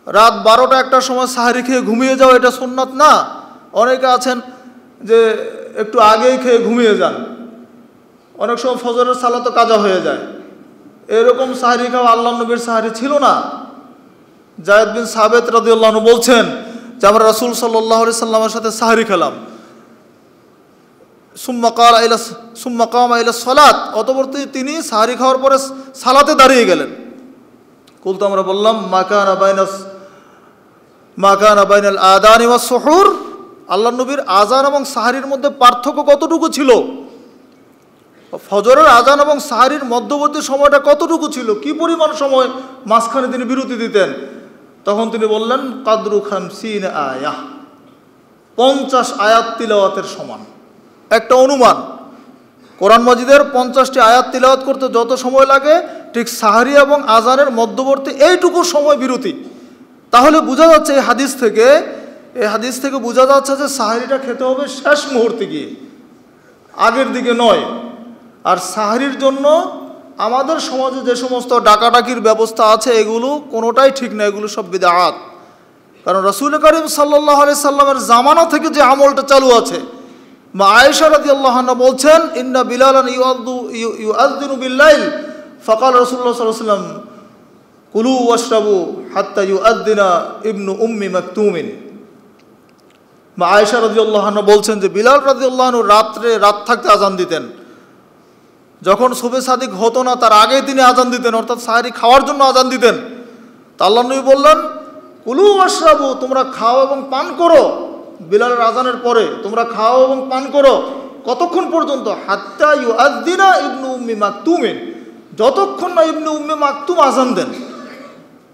রাত বারোটা একটার সময় সাহারি খেয়ে ঘুমিয়ে যাও, এটা সুন্নাত না। অনেকে আছেন যে একটু আগেই খেয়ে ঘুমিয়ে যান। অনেক সময় ফজরের সালাতো কাজা হয়ে যায়। এরকম সাহারি খাওয়া আল্লাহ নবীর সাহারি ছিল না। জায়দ বিন সাবেত রাদিউল্লাহ বলছেন, যে আমরা রাসুল সাল্লাহ সাল্লামের সাথে সাহারি খেলাম। সুম্মা কাল আইলা সুম্মা কাম আইলা সলাত। অতবর্তী তিনি সাহারি খাওয়ার পরে সালাতে দাঁড়িয়ে গেলেন। কুলতো আমরা বললাম মাকানা বাইনাস মাকানা বাইনাল আদান ওয়া সহুর? আল্লাহ নবীর আজান এবং সাহারির মধ্যে পার্থক্য কতটুকু ছিল? ফজরের আজান এবং সাহারির মধ্যবর্তী সময়টা কতটুকু ছিল? কি পরিমাণ সময়? মাঝখানে তিনি বিরতি দিতেন। তখন তিনি বললেন, কাদরু খান সিন আয়া পঞ্চাশ আয়াত তিলাওয়াতের সমান। একটা অনুমান। কোরআন মজিদের পঞ্চাশটি আয়াত তিলাওয়াত করতে যত সময় লাগে, ঠিক সাহারি এবং আজানের মধ্যবর্তী এইটুকু সময় বিরতি। তাহলে বোঝা যাচ্ছে এই হাদিস থেকে, এই হাদিস থেকে বোঝা যাচ্ছে যে সাহারিটা খেতে হবে শেষ মুহূর্তে গিয়ে। আগের দিকে নয়। আর সাহারির জন্য আমাদের সমাজে যে সমস্ত ডাকাডাকির ব্যবস্থা আছে, এগুলো কোনোটাই ঠিক না, এগুলো সব বিদাত। কারণ রসুল করিম সাল্লাহ আলি সাল্লামের জামানা থেকে যে আমলটা চালু আছে মা বলছেন কুলু ওয়াশরাবু উম্মি মা বলছেন যে, বিলাল আল্লাহনু রাত্রে রাত থাকতে আজান দিতেন। যখন শুভে সাদিক হতো না, তার আগে তিনি আজান দিতেন, অর্থাৎ সাহারি খাওয়ার জন্য আজান দিতেন। তা আল্লাহ নবী বললেন, কুলু আশরাবু তোমরা খাও এবং পান করো। বিলালের আজানের পরে তোমরা খাও এবং পান করো। কতক্ষণ পর্যন্ত? হাত্তা ইউ আদিনা ইবনু উম্মি মাকতুমিন। যতক্ষণ না ইবনু উম্মি মাকতুম আজান দেন।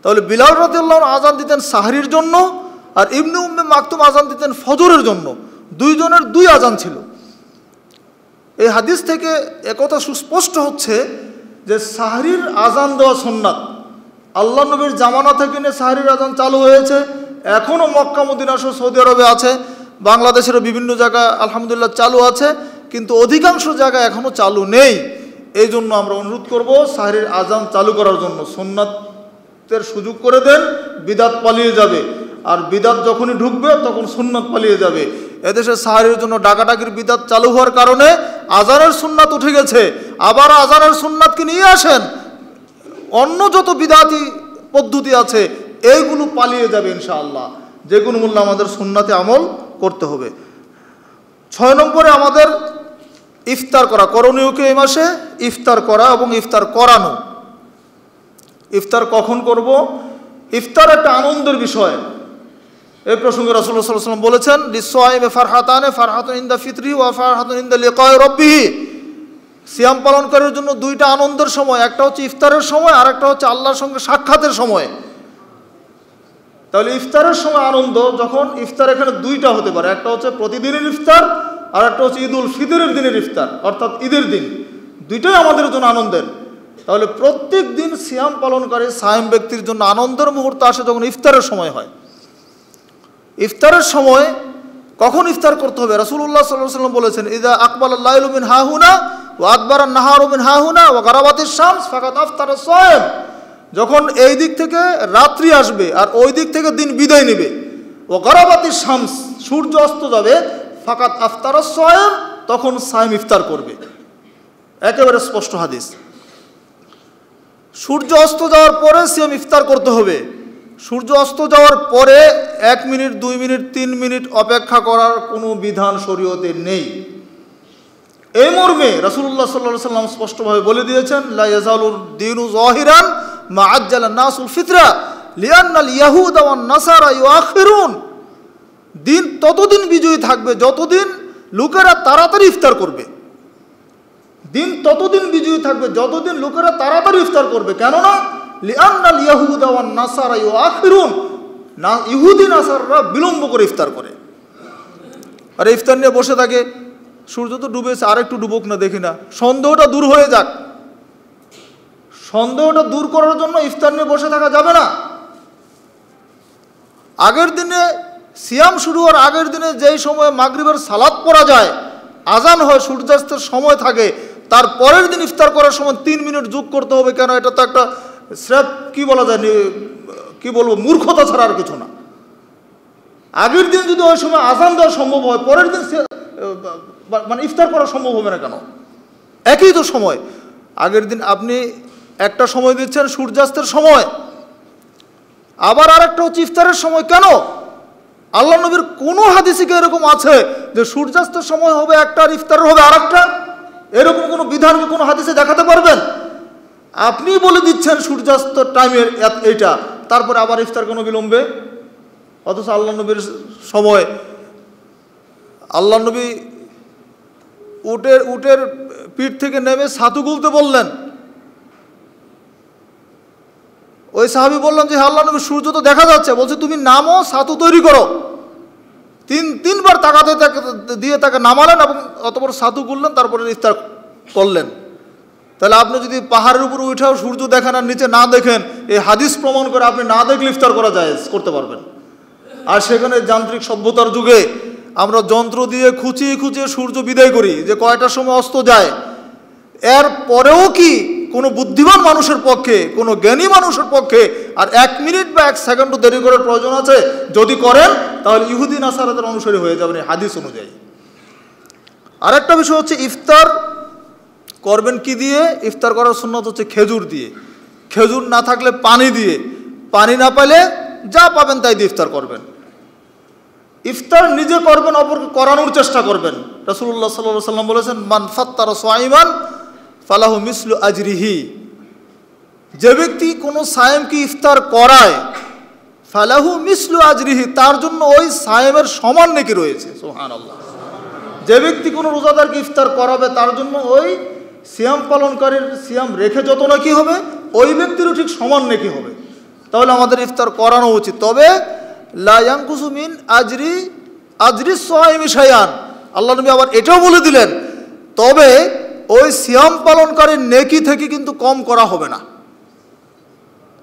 তাহলে বিলাল রাদিল্লাহ আজান দিতেন সাহারির জন্য আর ইবনু উম্মে মাকতুম আজান দিতেন ফজরের জন্য। দুইজনের দুই আজান ছিল। এই হাদিস থেকে একথা সুস্পষ্ট হচ্ছে যে সাহারির আজান দেওয়া সন্ন্যাত আল্লাহ নবীর জামানা থেকে নিয়ে সাহারির আজান চালু হয়েছে। এখনও মক্কা, মদিনা সহ সৌদি আরবে আছে। বাংলাদেশেরও বিভিন্ন জায়গা আলহামদুলিল্লাহ চালু আছে, কিন্তু অধিকাংশ জায়গা এখনও চালু নেই। এই জন্য আমরা অনুরোধ করব সাহারির আজান চালু করার জন্য। সোননাথের সুযোগ করে দেন, বিদাত পালিয়ে যাবে। আর বিদাত যখনই ঢুকবে, তখন সুন্নাত পালিয়ে যাবে। এদেশে সাহারির জন্য ডাকাডাকির বিদাত চালু হওয়ার কারণে আজানের সুন্নাত উঠে গেছে। আবার আজানের সুন্নাতকে নিয়ে আসেন। অন্য যত বিদাতি পদ্ধতি আছে এইগুলো পালিয়ে যাবে ইনশাআল্লাহ। যে কোনো মূল্য আমাদের সুন্নাতে আমল করতে হবে। ছয় নম্বরে আমাদের ইফতার করা। করণীয়কে এই মাসে? ইফতার করা এবং ইফতার করানো। ইফতার কখন করব? ইফতার একটা আনন্দের বিষয়। এই প্রসঙ্গে রসুল্লাহ সাল্লাম বলেছেন লিসোয়াইমে ফারহাতানে, ফারহাতুন ইন্দা ফিতরি ওয়া ফারহাতুন ইন্দা লিকায় রব্বিহি। সিয়াম পালনকারীর জন্য দুইটা আনন্দের সময়, একটা হচ্ছে ইফতারের সময় আর একটা হচ্ছে আল্লাহর সঙ্গে সাক্ষাতের সময়। তাহলে ইফতারের সময় আনন্দ, যখন ইফতার এখানে দুইটা হতে পারে, একটা হচ্ছে প্রতিদিনের ইফতার আর একটা হচ্ছে ঈদ উল ফিতরের দিনের ইফতার, অর্থাৎ ঈদের দিন। দুইটাই আমাদের জন্য আনন্দের। তাহলে প্রত্যেক দিন সিয়াম পালনকারী সায়েম ব্যক্তির জন্য আনন্দের মুহূর্ত আসে যখন ইফতারের সময় হয়। ইফতারের সময় কখন ইফতার করতে হবে? রাসুল্লাহ সাল্লাহ সাল্লাম বলেছেন, ইদা আকবাল আল্লাহমিন হাহুনা ও আকবর নাহারুমিন হাহুনা ও গারাবাতির শামস ফাকাত আফতার সয়েম। যখন এই দিক থেকে রাত্রি আসবে আর ওই দিক থেকে দিন বিদায় নেবে। ও গারাবাতির শামস, সূর্য অস্ত যাবে, ফাকাত আফতার সয়েম তখন সাইম ইফতার করবে। একেবারে স্পষ্ট হাদিস। সূর্য অস্ত যাওয়ার পরে সিয়াম ইফতার করতে হবে। সূর্য অস্ত যাওয়ার পরে এক মিনিট, দুই মিনিট, তিন মিনিট অপেক্ষা করার কোনো বিধান শরীয়তে নেই। এই মর্মে রাসুল্লাহ সাল্লাহ সাল্লাম স্পষ্টভাবে বলে দিয়েছেন লাইজালুর দিনু জহিরান মা আজ্জাল নাসুল ফিতরা লিয়ান্নাল ইয়াহুদ ওয়ান নাসারা ইউআখিরুন। দিন ততদিন বিজয়ী থাকবে, যতদিন লোকেরা তাড়াতাড়ি ইফতার করবে। দিন ততদিন বিজয়ী থাকবে, যতদিন লোকেরা তাড়াতাড়ি ইফতার করবে। কেননা লিআন্নাল ইয়াহুদা ওয়ান নাসারা ইউআখিরুন। না, ইহুদি নাসাররা বিলম্ব করে ইফতার করে। আর ইফতার নিয়ে বসে থাকে, সূর্য তো ডুবেছে আর একটু ডুবুক না, দেখি না। সন্দেহটা দূর হয়ে যাক। সন্দেহটা দূর করার জন্য ইফতার নিয়ে বসে থাকা যাবে না। আগের দিনে সিয়াম শুরু হওয়ার আগের দিনে যেই সময় মাগরিবের সালাদ পড়া যায়, আজান হয়, সূর্যাস্তের সময় থাকে, তার পরের দিন ইফতার করার সময় তিন মিনিট যোগ করতে হবে কেন? এটা তো একটা স্রেফ, কি বলা যায় কি বলব, মূর্খতা ছাড়া আর কিছু না। আগের দিন যদি ওই সময় আজান দেওয়া সম্ভব হয়, পরের দিন মানে ইফতার করা সম্ভব হবে না কেন? একই তো সময়। আগের দিন আপনি একটা সময় দিচ্ছেন সূর্যাস্তের সময়। আবার আর একটা হচ্ছে ইফতারের সময়। কেন? আল্লাহ নবীর কোনো হাদিসে কি এরকম আছে যে সূর্যাস্তের সময় হবে একটা আর ইফতারের হবে আর একটা এরকম কোনো বিধান কোনো হাদিসে দেখাতে পারবেন? আপনি বলে দিচ্ছেন সূর্যাস্ত টাইমের এইটা, তারপরে আবার ইফতার কোনো বিলম্বে? অথচ আল্লাহ নবীর সময়। আল্লাহ নবী উটের উটের পিঠ থেকে নেমে ছাতু গুলতে বললেন। ওই সাহাবি বললাম যে "হ্যাঁ, আল্লাহ নবী সূর্য তো দেখা যাচ্ছে। বলছে তুমি নামো ছাতু তৈরি করো। তিন তিনবার তাকাতে তাকে দিয়ে তাকে নামালেন এবং অতপর সাধু গুললেন তারপরে ইফতার করলেন। তাহলে আপনি যদি পাহাড়ের উপর উঠেও সূর্য দেখেন আর নিচে না দেখেন এই হাদিস প্রমাণ করে আপনি না দেখলে ইফতার করা যায় করতে পারবেন। আর সেখানে যান্ত্রিক সভ্যতার যুগে আমরা যন্ত্র দিয়ে খুঁচিয়ে খুঁচিয়ে সূর্য বিদায় করি যে কয়টার সময় অস্ত যায়। এর পরেও কি কোনো বুদ্ধিমান মানুষের পক্ষে, কোনো জ্ঞানী মানুষের পক্ষে, আর এক মিনিট বা এক সেকেন্ডও দেরি করার প্রয়োজন আছে, যদি করেন, তাহলে ইহুদি নাসারাদের অনুসারী হয়ে যাবেন হাদিস অনুযায়ী। আরেকটা বিষয় হচ্ছে ইফতার করবেন কি দিয়ে? ইফতার করার সুন্নত হচ্ছে খেজুর দিয়ে। খেজুর না থাকলে পানি দিয়ে। পানি না পেলে যা পাবেন তাই দিয়ে ইফতার করবেন। ইফতার নিজে করবেন, অপরকে করানোর চেষ্টা করবেন। রসুল্লাহ সাল্লাহ সাল্লাম বলেছেন, মান ফাত্তার সোয়াইমান ফালাহু মিসলু আজরিহি। যে ব্যক্তি কোনো সায়েমকে ইফতার করায়, ফালাহু মিসলু আজরিহি, তার জন্য ওই সায়েমের সমান নাকি রয়েছে। সোহান আল্লাহ যে ব্যক্তি কোনো রোজাদারকে ইফতার করাবে, তার জন্য ওই সিয়াম পালনকারীর সিয়াম রেখে যত নাকি হবে, ওই ব্যক্তিরও ঠিক সমান নাকি হবে। তাহলে আমাদের ইফতার করানো উচিত। তবে লায়াঙ্কুসুমিন আজরি আজরি সোহাইমি সায়ান আল্লাহ নবী আবার এটাও বলে দিলেন। তবে ওই সিয়াম পালনকারীর নেকি থেকে কিন্তু কম করা হবে না।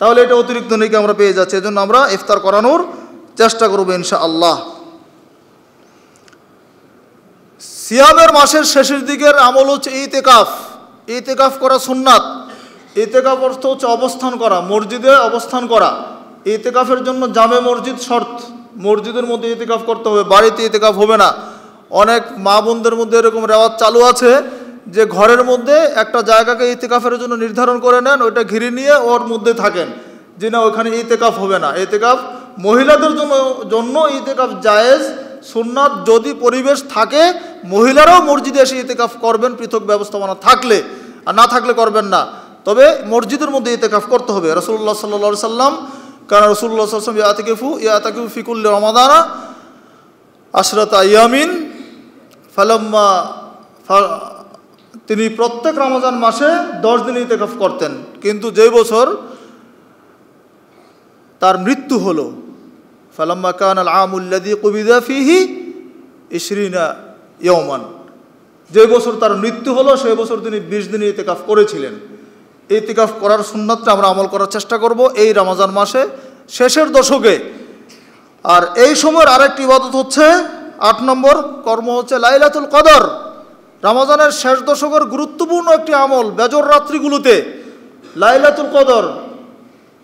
তাহলে এটা অতিরিক্ত নেকি আমরা পেয়ে যাচ্ছি, এজন্য আমরা ইফতার করানোর চেষ্টা করব ইনশা আল্লাহ সিয়ামের মাসের শেষের দিকের আমল হচ্ছে ইতেকাফ। ইতেকাফ করা সুন্নাত। ইতেকাফ অর্থ হচ্ছে অবস্থান করা, মসজিদে অবস্থান করা। ইতেকাফের জন্য জামে মসজিদ শর্ত। মসজিদের মধ্যে ইতেকাফ করতে হবে, বাড়িতে ইতেকাফ হবে না। অনেক মা বোনদের মধ্যে এরকম রেওয়াজ চালু আছে যে ঘরের মধ্যে একটা জায়গাকে ইতেকাফের জন্য নির্ধারণ করে নেন, ওইটা ঘিরে নিয়ে ওর মধ্যে থাকেন। যে না, ওখানে ইতেকাফ হবে না। ইতেকাফ মহিলাদের জন্য জন্য ইতেকাফ জায়েজ, সুন্নাত যদি পরিবেশ থাকে, মহিলারাও মসজিদে এসে ইতেকাফ করবেন পৃথক ব্যবস্থাপনা থাকলে, আর না থাকলে করবেন না। তবে মসজিদের মধ্যে ইতেকাফ করতে হবে। রসুল্লাহ সাল্লা সাল্লাম, কারণ রসুল্লাহ সাল্লাম, ইয়াতিকেফু, ইয়াতাকিফু ফিকুল্লি রমাদানা আশরাত ইয়ামিন ফালাম্মা তিনি প্রত্যেক রমজান মাসে দশ দিন ইতেকাফ করতেন। কিন্তু যে বছর তার মৃত্যু হলো, ফালাম্মা কান আল আমুল্লাদি কবিদা ফিহি ইশরিনা ইয়মান যে বছর তার মৃত্যু হলো, সেই বছর তিনি বিশ দিন ইতেকাফ করেছিলেন। ইতিকাফ করার সুন্নাতটা আমরা আমল করার চেষ্টা করব এই রমজান মাসে শেষের দশকে। আর এই সময়ের আরেকটি ইবাদত হচ্ছে, আট নম্বর কর্ম হচ্ছে লাইলাতুল কদর। রমজানের শেষ দশকের গুরুত্বপূর্ণ একটি আমল বেজর রাত্রিগুলোতে লাইলাতুল কদর।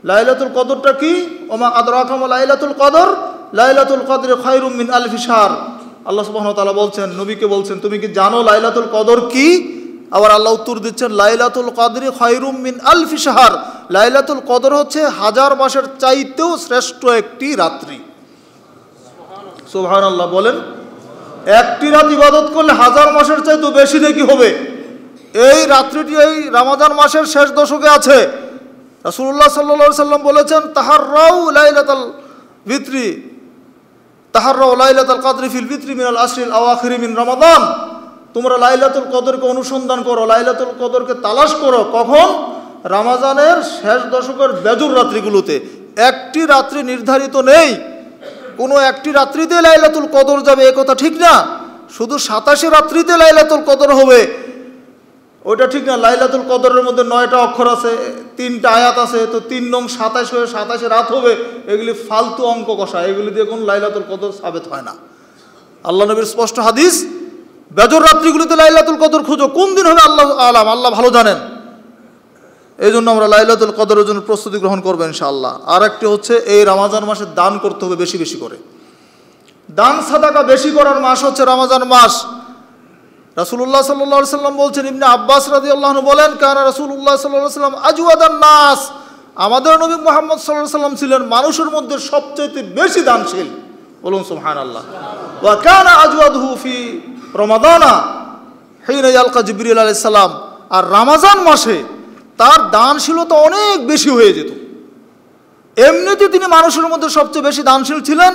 লাইলাতুল কদরটা কি? ওমা আদরাকাম লাইলাতুল কদর। লাইলাতুল কদর খয়রুম মিন আলফি শাহর। আল্লাহ সুবহানাহু ওয়া তাআলা বলছেন, নবীকে বলছেন, তুমি কি জানো লাইলাতুল কদর কি? আবার আল্লাহ উত্তর দিচ্ছেন, লাইলাতুল কদরি খয়রুম মিন আলফি শাহর। লাইলাতুল কদর হচ্ছে হাজার মাসের চাইতেও শ্রেষ্ঠ একটি রাত্রি। সুবহানাল্লাহ বলেন একটি রাত ইবাদত করলে হাজার মাসের চাইতেও বেশি নাকি হবে? এই রাত্রিটি এই রামাদান মাসের শেষ দশকে আছে। রাসুল্লাহ সাল্লা সাল্লাম বলেছেন তাহার রাউ লাইলাতাল ভিত্রি তাহার রাউ লাইলাতাল কাদরি ফিল ভিত্রি মিনাল আসরিল আওয়াখিরি মিন রমাদান। তোমরা লাইলাতুল কদরকে অনুসন্ধান করো, লাইলাতুল কদরকে তালাশ করো। কখন? রামাজানের শেষ দশকের বেজুর রাত্রিগুলোতে। একটি রাত্রি নির্ধারিত নেই। কোনো একটি রাত্রিতে লাইলাতুল কদর যাবে, এ কথা ঠিক না। শুধু সাতাশে রাত্রিতে লাইলাতুল কদর হবে। ওইটা ঠিক না, লাইলাতুল কদরের মধ্যে নয়টা অক্ষর আছে, তিনটা আয়াত আছে, তো তিন নং সাতাশ হয়ে সাতাশে রাত হবে, এগুলি ফালতু অঙ্ক কষা, এগুলি দিয়ে কোনো লাইলাতুল কদর সাবেত হয় না। আল্লাহ নবীর স্পষ্ট হাদিস, বেজর রাত্রিগুলিতে লাইলাতুল কদর খুঁজো, কোন দিন হবে আল্লাহ আলাম, আল্লাহ ভালো জানেন। এই জন্য আমরা লাইলাতুল কদরের জন্য প্রস্তুতি গ্রহণ করব ইনশাআল্লাহ। আর একটি হচ্ছে এই রামাজান মাসে দান করতে হবে বেশি বেশি করে। দান সাদাকা বেশি করার মাস হচ্ছে রমাজান মাস। রাসুল্লাহ সাল্লাহ সাল্লাম বলছেন, ইবনে আব্বাস রাজি আল্লাহ বলেন কারণ রাসুল্লাহ সাল্লাহ সাল্লাম আজুয়াদান নাস। আমাদের নবী মোহাম্মদ সাল্লাহ সাল্লাম ছিলেন মানুষের মধ্যে সবচেয়ে বেশি দানশীল। বলুন সুহান আল্লাহ ওয়া কানা আজওয়াদহু হুফি রমাদানা, হিনা ইয়ালকা জিবরিল আলাইহিস সালাম। আর রামাজান মাসে তার দানশীলতা অনেক বেশি হয়ে যেত। এমনিতে তিনি মানুষের মধ্যে সবচেয়ে বেশি দানশীল ছিলেন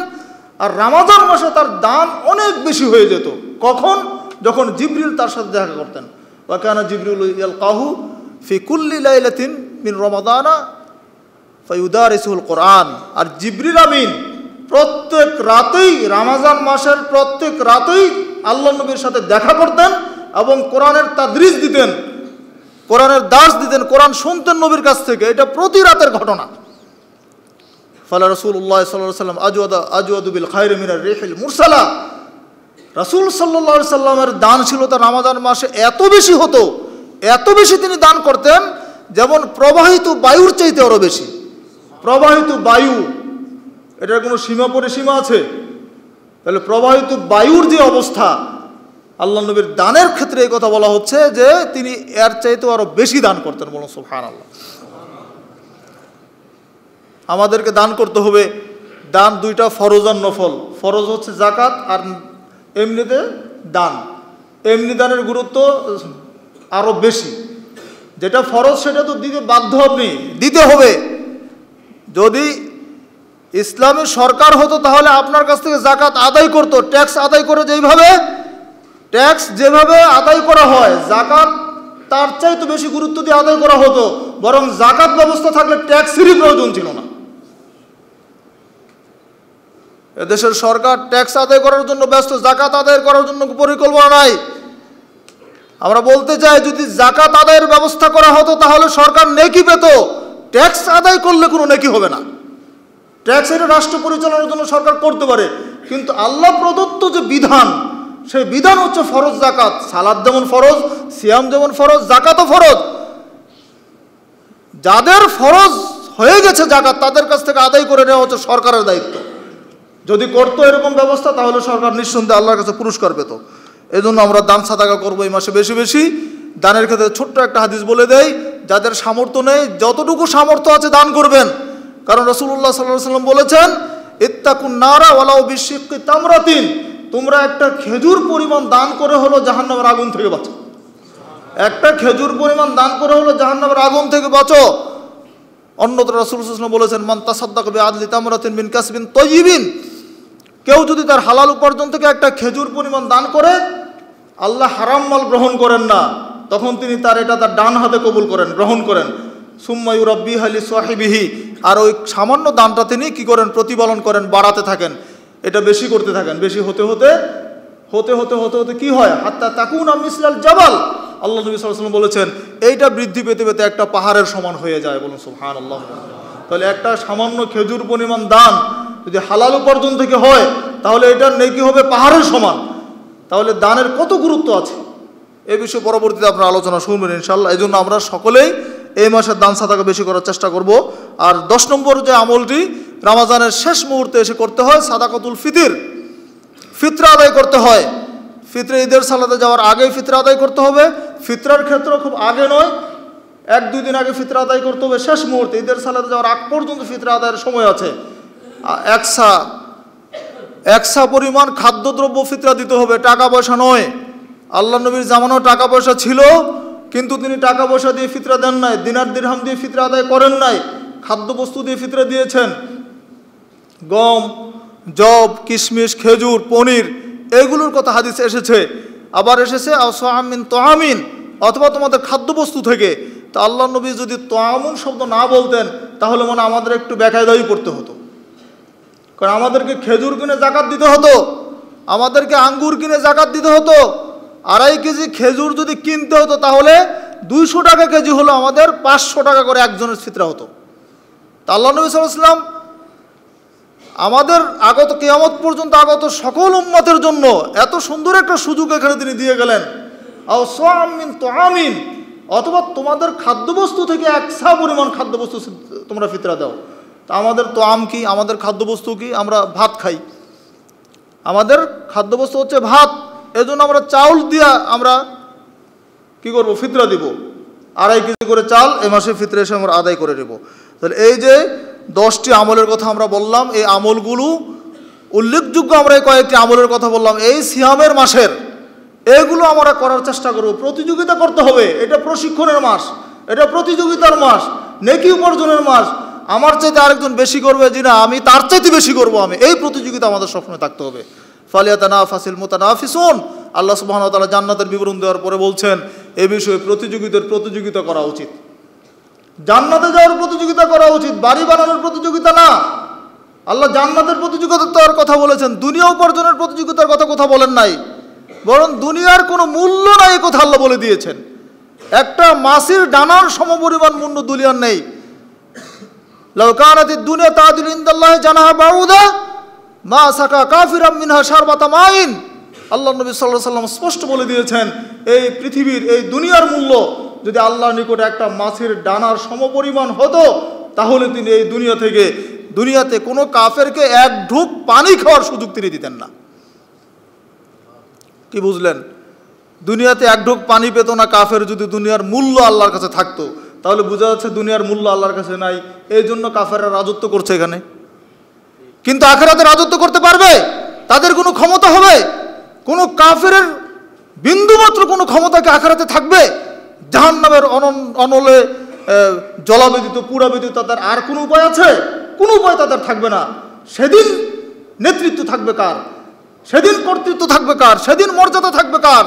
আর রামাজান মাসে তার দান অনেক বেশি হয়ে যেত। কখন? যখন জিবরিল তার সাথে দেখা করতেন। ওয়া কানা জিবরিল ইয়ালকাহু ফি কুল্লি লাইলাতিন মিন রমাদানা ফাইউদারিসুল কোরআন। আর জিবরিল আমিন প্রত্যেক রাতেই, রামাজান মাসের প্রত্যেক রাতেই আল্লাহ নবীর সাথে দেখা করতেন এবং কোরআনের তাদরিজ দিতেন। কোরআনের দাস দিতেন, কোরআন শুনতেন নবীর কাছ থেকে, এটা প্রতি রাতের ঘটনা। ফালা রসুল্লাহ সাল্লাহ সাল্লাম আজওয়াদা আজওয়াদুবিল খায়র মিনার রেহিল মুরসালা। রাসুল সাল্লা সাল্লামের দানশীলতা রামাজান মাসে এত বেশি হতো, এত বেশি তিনি দান করতেন, যেমন প্রবাহিত বায়ুর চাইতে আরও বেশি। প্রবাহিত বায়ু, এটার কোনো সীমা পরিসীমা আছে? তাহলে প্রবাহিত বায়ুর যে অবস্থা আল্লাহ নবীর দানের ক্ষেত্রে এই কথা বলা হচ্ছে যে তিনি এর চাইতেও আরও বেশি দান করতেন বলুন সুফহান আল্লাহ আমাদেরকে দান করতে হবে, দান দুইটা ফরজ আর নফল। ফরজ হচ্ছে জাকাত আর এমনিতে দান। এমনি দানের গুরুত্ব আরও বেশি। যেটা ফরজ সেটা তো দিতে বাধ্য আপনি, দিতে হবে। যদি ইসলামের সরকার হতো তাহলে আপনার কাছ থেকে জাকাত আদায় করতো, ট্যাক্স আদায় করে যেইভাবে ট্যাক্স যেভাবে আদায় করা হয় জাকাত তার চাইতে বেশি গুরুত্ব দিয়ে আদায় করা হতো, বরং জাকাত ব্যবস্থা থাকলে ট্যাক্সেরই প্রয়োজন ছিল না। এদেশের সরকার ট্যাক্স আদায় করার জন্য ব্যস্ত জাকাত আদায় করার জন্য পরিকল্পনা নাই। আমরা বলতে চাই, যদি জাকাত আদায়ের ব্যবস্থা করা হতো, তাহলে সরকার নেকি পেত। ট্যাক্স আদায় করলে কোনো নেকি হবে না। ট্যাক্স এটা রাষ্ট্র পরিচালনার জন্য সরকার করতে পারে। কিন্তু আল্লাহ প্রদত্ত যে বিধান সেই বিধান হচ্ছে ফরজ জাকাত সালাদ যেমন ফরজ, সিয়াম যেমন ফরজ জাকাতও ফরজ। যাদের ফরজ হয়ে গেছে জাকাত তাদের কাছ থেকে আদায় করে নেওয়া হচ্ছে সরকারের দায়িত্ব। যদি করতো এরকম ব্যবস্থা, তাহলে সরকার নিঃসন্দেহে আল্লাহর কাছে পুরস্কার পেত। এই জন্য আমরা দান সাদাকা করব এই মাসে বেশি বেশি। দানের ক্ষেত্রে ছোট্ট একটা হাদিস বলে দেয় যাদের সামর্থ্য নেই, যতটুকু সামর্থ্য আছে দান করবেন। কারণ রসুল্লাহ সাল্লাহ সাল্লাম বলেছেন, ইত্তাকুন নারা ওয়ালাউ বিশিক্কি তামরাতিন। তোমরা একটা খেজুর পরিমাণ দান করে হলো জাহান্নামের আগুন থেকে বাঁচো। একটা খেজুর পরিমাণ দান করে হলো জাহান্নামের আগুন থেকে বাঁচো। অন্যত্র রাসুল সাল্লাম বলেছেন, মান তাসাদ্দাক বি আদলি তামরাতিন বিন কাসবিন তৈবিন কেউ যদি তার হালাল উপার্জন থেকে একটা খেজুর পরিমাণ দান করে, আল্লাহ হারাম মাল গ্রহণ করেন না। তখন তিনি তার এটা তার ডান হাতে কবুল করেন, গ্রহণ করেন। সুম্মায়ু রব্বি হালি সোয়াহিবিহি আর ওই সামান্য দানটা তিনি কি করেন? প্রতিপালন করেন, বাড়াতে থাকেন। এটা বেশি করতে থাকেন, বেশি হতে হতে হতে হতে হতে হতে কি হয়? হাত্তা তাকুন মিসলাল জাবাল। আল্লাহ নবী সাল্লাম বলেছেন, এইটা বৃদ্ধি পেতে পেতে একটা পাহাড়ের সমান হয়ে যায় বলুন সুবহান আল্লাহ তাহলে একটা সামান্য খেজুর পরিমাণ দান যদি হালাল উপার্জন থেকে হয়, তাহলে এটার নেকি হবে পাহাড়ের সমান। তাহলে দানের কত গুরুত্ব আছে? এ বিষয়ে পরবর্তীতে আপনার আলোচনা শুনবেন ইনশাল্লাহ এই জন্য আমরা সকলেই এই মাসের দান সাদাকা বেশি করার চেষ্টা করব। আর দশ নম্বর যে আমলটি রামাজানের শেষ মুহূর্তে এসে করতে হয় সাদাকাতুল ফিতির। ফিতরা আদায় করতে হয়। ফিতরে ঈদের সালাতে যাওয়ার আগেই ফিতরা আদায় করতে হবে। ফিতরার ক্ষেত্রে খুব আগে নয়। এক, দুই দিন আগে ফিতরা আদায় করতে হবে শেষ মুহূর্তে। ঈদের সালাতে যাওয়ার আগ পর্যন্ত ফিতরা আদায়ের সময় আছে। একসা একসা পরিমাণ খাদ্যদ্রব্য ফিতরা দিতে হবে। টাকা পয়সা নয়। আল্লাহ নবীর জামানো টাকা পয়সা ছিল, কিন্তু তিনি টাকা পয়সা দিয়ে ফিতরা দেন নাই। দিনার দিরহাম দিয়ে ফিতরা আদায় করেন নাই। খাদ্যবস্তু দিয়ে ফিতরা দিয়েছেন। গম, জব, কিশমিশ, খেজুর, পনির এগুলোর কথা হাদিস এসেছে। আবার এসেছে আমিন তোয়ামিন, অথবা তোমাদের খাদ্যবস্তু থেকে। তা আল্লাহ নবী যদি তোয়ামুন শব্দ না বলতেন, তাহলে মনে আমাদের একটু বেকায়দাই পড়তে হতো। কারণ আমাদেরকে খেজুর কিনে জাকাত দিতে হতো, আমাদেরকে আঙ্গুর কিনে জাকাত দিতে হতো, আড়াই কেজি খেজুর যদি কিনতে হতো, তাহলে দুইশো টাকা কেজি হলো আমাদের পাঁচশো টাকা করে একজনের ফিতরা হতো। তা আল্লাহ নবী সাল্লাম আমাদের আগত কেয়ামত পর্যন্ত আগত সকল উম্মতের জন্য এত সুন্দর একটা সুযোগ এখানে তিনি দিয়ে গেলেন। আও সোয়ামিন তো আমিন অথবা তোমাদের খাদ্যবস্তু থেকে একসা পরিমাণ খাদ্যবস্তু তোমরা ফিতরা দাও। তা আমাদের তো আম কি? আমাদের খাদ্যবস্তু কি? আমরা ভাত খাই। আমাদের খাদ্যবস্তু হচ্ছে ভাত। এজন্য আমরা চাউল দিয়া আমরা কি করব? ফিতরা দিব। আড়াই কেজি করে চাল এ মাসে ফিতরে এসে আমরা আদায় করে নেব। তাহলে এই যে দশটি আমলের কথা আমরা বললাম, এই আমলগুলো উল্লেখযোগ্য আমরা এই কয়েকটি আমলের কথা বললাম। এই সিয়ামের মাসের, এগুলো আমরা করার চেষ্টা করব। প্রতিযোগিতা করতে হবে, এটা প্রশিক্ষণের মাস, এটা প্রতিযোগিতার মাস, নেকি উপার্জনের মাস। আমার চাইতে আরেকজন বেশি করবে যে না, আমি তার চাইতে বেশি করব আমি। এই প্রতিযোগিতা আমাদের সবসময় থাকতে হবে। ফালিয়াতানা ফাসিল মোতানাফিসুন। আল্লাহ সুবহানাহু ওয়া তাআলা জান্নাতের বিবরণ দেওয়ার পরে বলছেন, এ বিষয়ে প্রতিযোগিতার প্রতিযোগিতা করা উচিত। জান্নাতে যাওয়ার প্রতিযোগিতা করা উচিত, বাড়ি বানানোর প্রতিযোগিতা না। আল্লাহ জান্নাতের প্রতিযোগিতা প্রতিযোগিতার কথা বলেছেন, দুনিয়া উপার্জনের প্রতিযোগিতার কথা কথা বলেন নাই। বরং দুনিয়ার কোনো মূল্য নাই কথা আল্লাহ বলে দিয়েছেন। একটা মাসির ডানার সমপরিমাণ মূল্য দুনিয়ার নেই। লৌকানাতি দুনিয়া তাদিল ইন্দাল্লাহ জানাহা বাউদা, মা সাকা কাফিরাম মিনহা সারবাতা মাইন। আল্লাহ নবী সাল্লাহ সাল্লাম স্পষ্ট বলে দিয়েছেন, এই পৃথিবীর, এই দুনিয়ার মূল্য যদি আল্লাহর নিকটে একটা মাছের ডানার সমপরিমাণ হতো, তাহলে তিনি এই দুনিয়া থেকে, দুনিয়াতে কোনো কাফেরকে এক ঢুক পানি খাওয়ার সুযোগ তিনি দিতেন না। কি বুঝলেন? দুনিয়াতে এক ঢোক পানি পেত না, কাফের যদি দুনিয়ার মূল্য আল্লাহর কাছে থাকতো, তাহলে বোঝা যাচ্ছে দুনিয়ার মূল্য আল্লাহর কাছে নাই। এই জন্য কাফেররা রাজত্ব করছে এখানে। কিন্তু আখেরাতে রাজত্ব করতে পারবে? তাদের কোনো ক্ষমতা হবে? কোনো কাফের বিন্দুমাত্র কোনো ক্ষমতাকে আখেরাতে থাকবে? জাহান্নামের অনলে আহ, জলাবেদিত পুরাবেদিত তাদের আর কোনো উপায় আছে? কোনো উপায় তাদের থাকবে না। সেদিন নেতৃত্ব থাকবে কার? সেদিন কর্তৃত্ব থাকবে কার? সেদিন মর্যাদা থাকবে কার?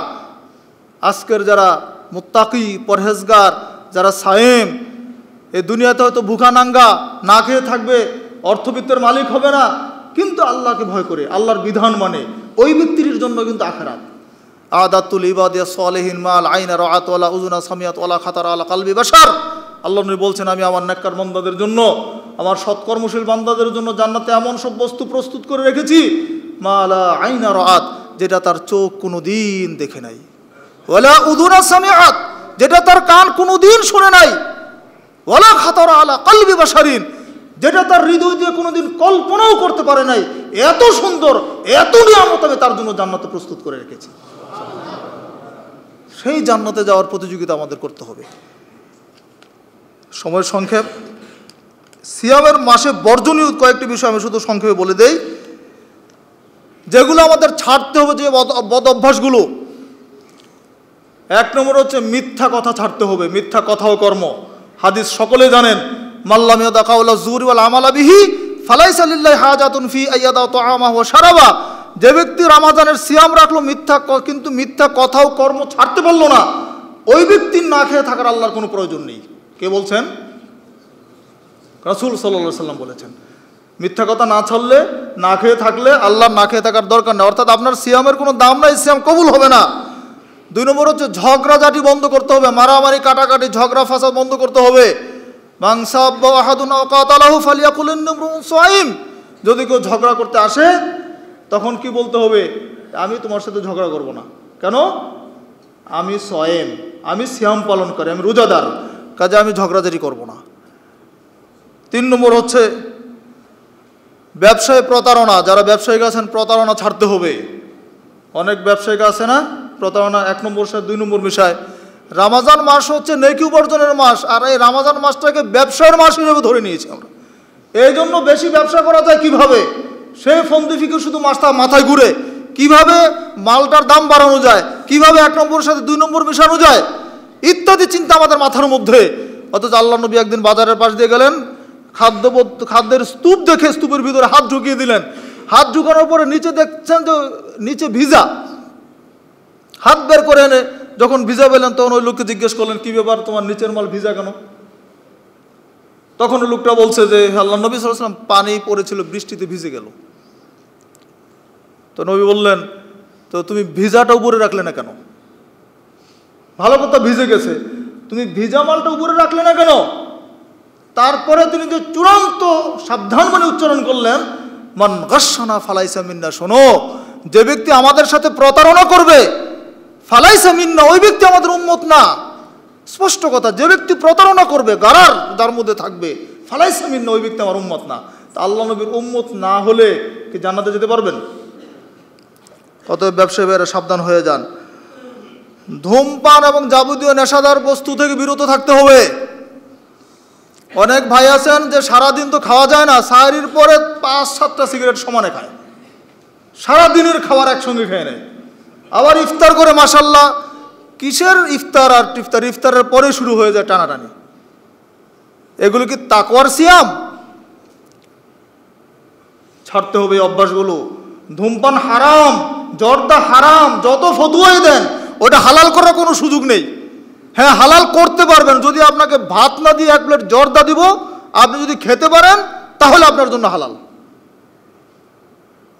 আজকের যারা মুত্তাকি পরহেজগার যারা সায়েম এ দুনিয়াতে হয়তো ভুখা নাঙ্গা না খেয়ে থাকবে অর্থবিত্তের মালিক হবে না। কিন্তু আল্লাহকে ভয় করে আল্লাহর বিধান মানে ওই ব্যক্তির জন্য কিন্তু আখেরাত। আদাতুল ইবাদিয়া সালেহিন মাল আইনা রাআত ওয়ালা উজুনা সামিয়াত ওয়ালা খাতার আলা কালবি বাশার। আল্লাহ নবী বলছেন, আমি আমার নেককার বান্দাদের জন্য, আমার সৎকর্মশীল বান্দাদের জন্য জান্নাতে এমন সব বস্তু প্রস্তুত করে রেখেছি মালা আইনা রাআত, যেটা তার চোখ কোনো দিন দেখে নাই। ওয়ালা উদুনা সামিয়াত, যেটা তার কান কোনো দিন শুনে নাই। ওয়ালা খাতার আলা কালবি বাশারিন, যেটা তার হৃদয় দিয়ে কোনোদিন কল্পনাও করতে পারে নাই। এত সুন্দর, এত নিয়ামত আমি তার জন্য জান্নাতে প্রস্তুত করে রেখেছি। সেই জান্নাতে যাওয়ার প্রতিযোগিতা আমাদের করতে হবে। সময় সংক্ষেপ। সিয়ামের মাসে বর্জনীয় কয়েকটি বিষয় আমি শুধু সংক্ষেপে বলে দেই। যেগুলো আমাদের ছাড়তে হবে যে বদ অভ্যাসগুলো। এক নম্বর হচ্ছে মিথ্যা কথা ছাড়তে হবে, মিথ্যা কথা ও কর্ম। হাদিস সকলে জানেন মাল্লামিয়া দাকাউল্লা জুরি ওয়াল আমালা বিহি ফালাইসালিল্লাহ হাজাতুন ফি আইয়াদা তো আমা সারাবা যে ব্যক্তি রামাজানের সিয়াম রাখল মিথ্যা কিন্তু মিথ্যা কথাও কর্ম ছাড়তে পারল না, ওই ব্যক্তির না খেয়ে থাকার আল্লাহর কোনো প্রয়োজন নেই। কে বলছেন? রাসুল সাল্লা সাল্লাম বলেছেন, মিথ্যা কথা না ছাড়লে, না খেয়ে থাকলে আল্লাহ না খেয়ে থাকার দরকার নেই। অর্থাৎ আপনার সিয়ামের কোনো দাম নাই, সিয়াম কবুল হবে না। দুই নম্বর হচ্ছে ঝগড়াঝাটি বন্ধ করতে হবে, মারামারি, কাটাকাটি, ঝগড়া ফাসাদ বন্ধ করতে হবে। যদি কেউ ঝগড়া করতে আসে তখন কি বলতে হবে? আমি তোমার সাথে ঝগড়া করব না। কেন? আমি সয়েম আমি শ্যাম পালন করি, আমি রোজাদার, কাজে আমি ঝগড়াঝাটি করব না। তিন নম্বর হচ্ছে, ব্যবসায় প্রতারণা, যারা ব্যবসায়িক আছেন, প্রতারণা ছাড়তে হবে। অনেক ব্যবসায়িক আছে না? প্রতারণা এক নম্বর সাথে দুই নম্বর বিষয় রামাজান মাস হচ্ছে নেকি উপার্জনের মাস, আর এই রামাজান মাসটাকে ব্যবসার মাস হিসেবে ধরে নিয়েছি আমরা। এই জন্য বেশি ব্যবসা করা যায় কীভাবে? সে ফন্দিফিকে শুধু মাসটা মাথায় ঘুরে। কীভাবে মালটার দাম বাড়ানো যায়? কীভাবে এক নম্বরের সাথে দুই নম্বর মেশানো যায়? ইত্যাদি চিন্তা আমাদের মাথার মধ্যে। অথচ আল্লাহ নবী একদিন বাজারের পাশ দিয়ে গেলেন খাদ্য খাদ্যের স্তূপ দেখে স্তূপের ভিতরে হাত ঢুকিয়ে দিলেন। হাত ঢুকানোর পরে নিচে দেখছেন যে নিচে ভিজা। হাত বের করে এনে যখন ভিজা পেলেন, তখন ওই লোককে জিজ্ঞেস করলেন, কি ব্যাপার, তোমার নিচের মাল ভিজা কেন? তখন লোকটা বলছে যে আল্লাহ, নবী সাল্লাম পানি পড়েছিল, বৃষ্টিতে ভিজে গেল। তো নবী বললেন, তো তুমি ভিজাটা উপরে রাখলে না কেন? ভালো কথা, ভিজে গেছে। তুমি ভিজা মালটা উপরে রাখলে না কেন? তারপরে তিনি যে চূড়ান্ত সাবধান মানে উচ্চারণ করলেন, মান গাসানা ফালাইসা মিন্না শোনো, যে ব্যক্তি আমাদের সাথে প্রতারণা করবে, ফালাইসা মিন্না, ওই ব্যক্তি আমাদের উন্মত না। স্পষ্ট কথা, যে ব্যক্তি প্রতারণা করবে, গারার যার মধ্যে থাকবে ফালাই ফালাইসামিন ওই ব্যক্তি আমার উম্মত না। তা আল্লাহ নবীর উম্মত না হলে কি জান্নাতে যেতে পারবেন? অতএব ব্যবসায়ী ভাইয়েরা, সাবধান হয়ে যান। ধূমপান এবং যাবতীয় নেশাদার বস্তু থেকে বিরত থাকতে হবে। অনেক ভাই আছেন যে সারাদিন তো খাওয়া যায় না, সাহারির পরে পাঁচ, সাতটা সিগারেট সমানে খায়। সারাদিনের খাবার একসঙ্গে খেয়ে নেয়। আবার ইফতার করে মাসাল্লাহ কিসের ইফতার আর টিফতার? ইফতারের পরে শুরু হয়ে যায় টানাটানি। এগুলো কি তাকওয়ার সিয়াম? ছাড়তে হবে অভ্যাসগুলো। ধূমপান হারাম, জর্দা হারাম, যত ফতুয়াই দেন, ওটা হালাল করার কোনো সুযোগ নেই। হ্যাঁ হালাল করতে পারবেন। যদি আপনাকে ভাত না দিয়ে এক প্লেট জর্দা দিব, আপনি যদি খেতে পারেন, তাহলে আপনার জন্য হালাল।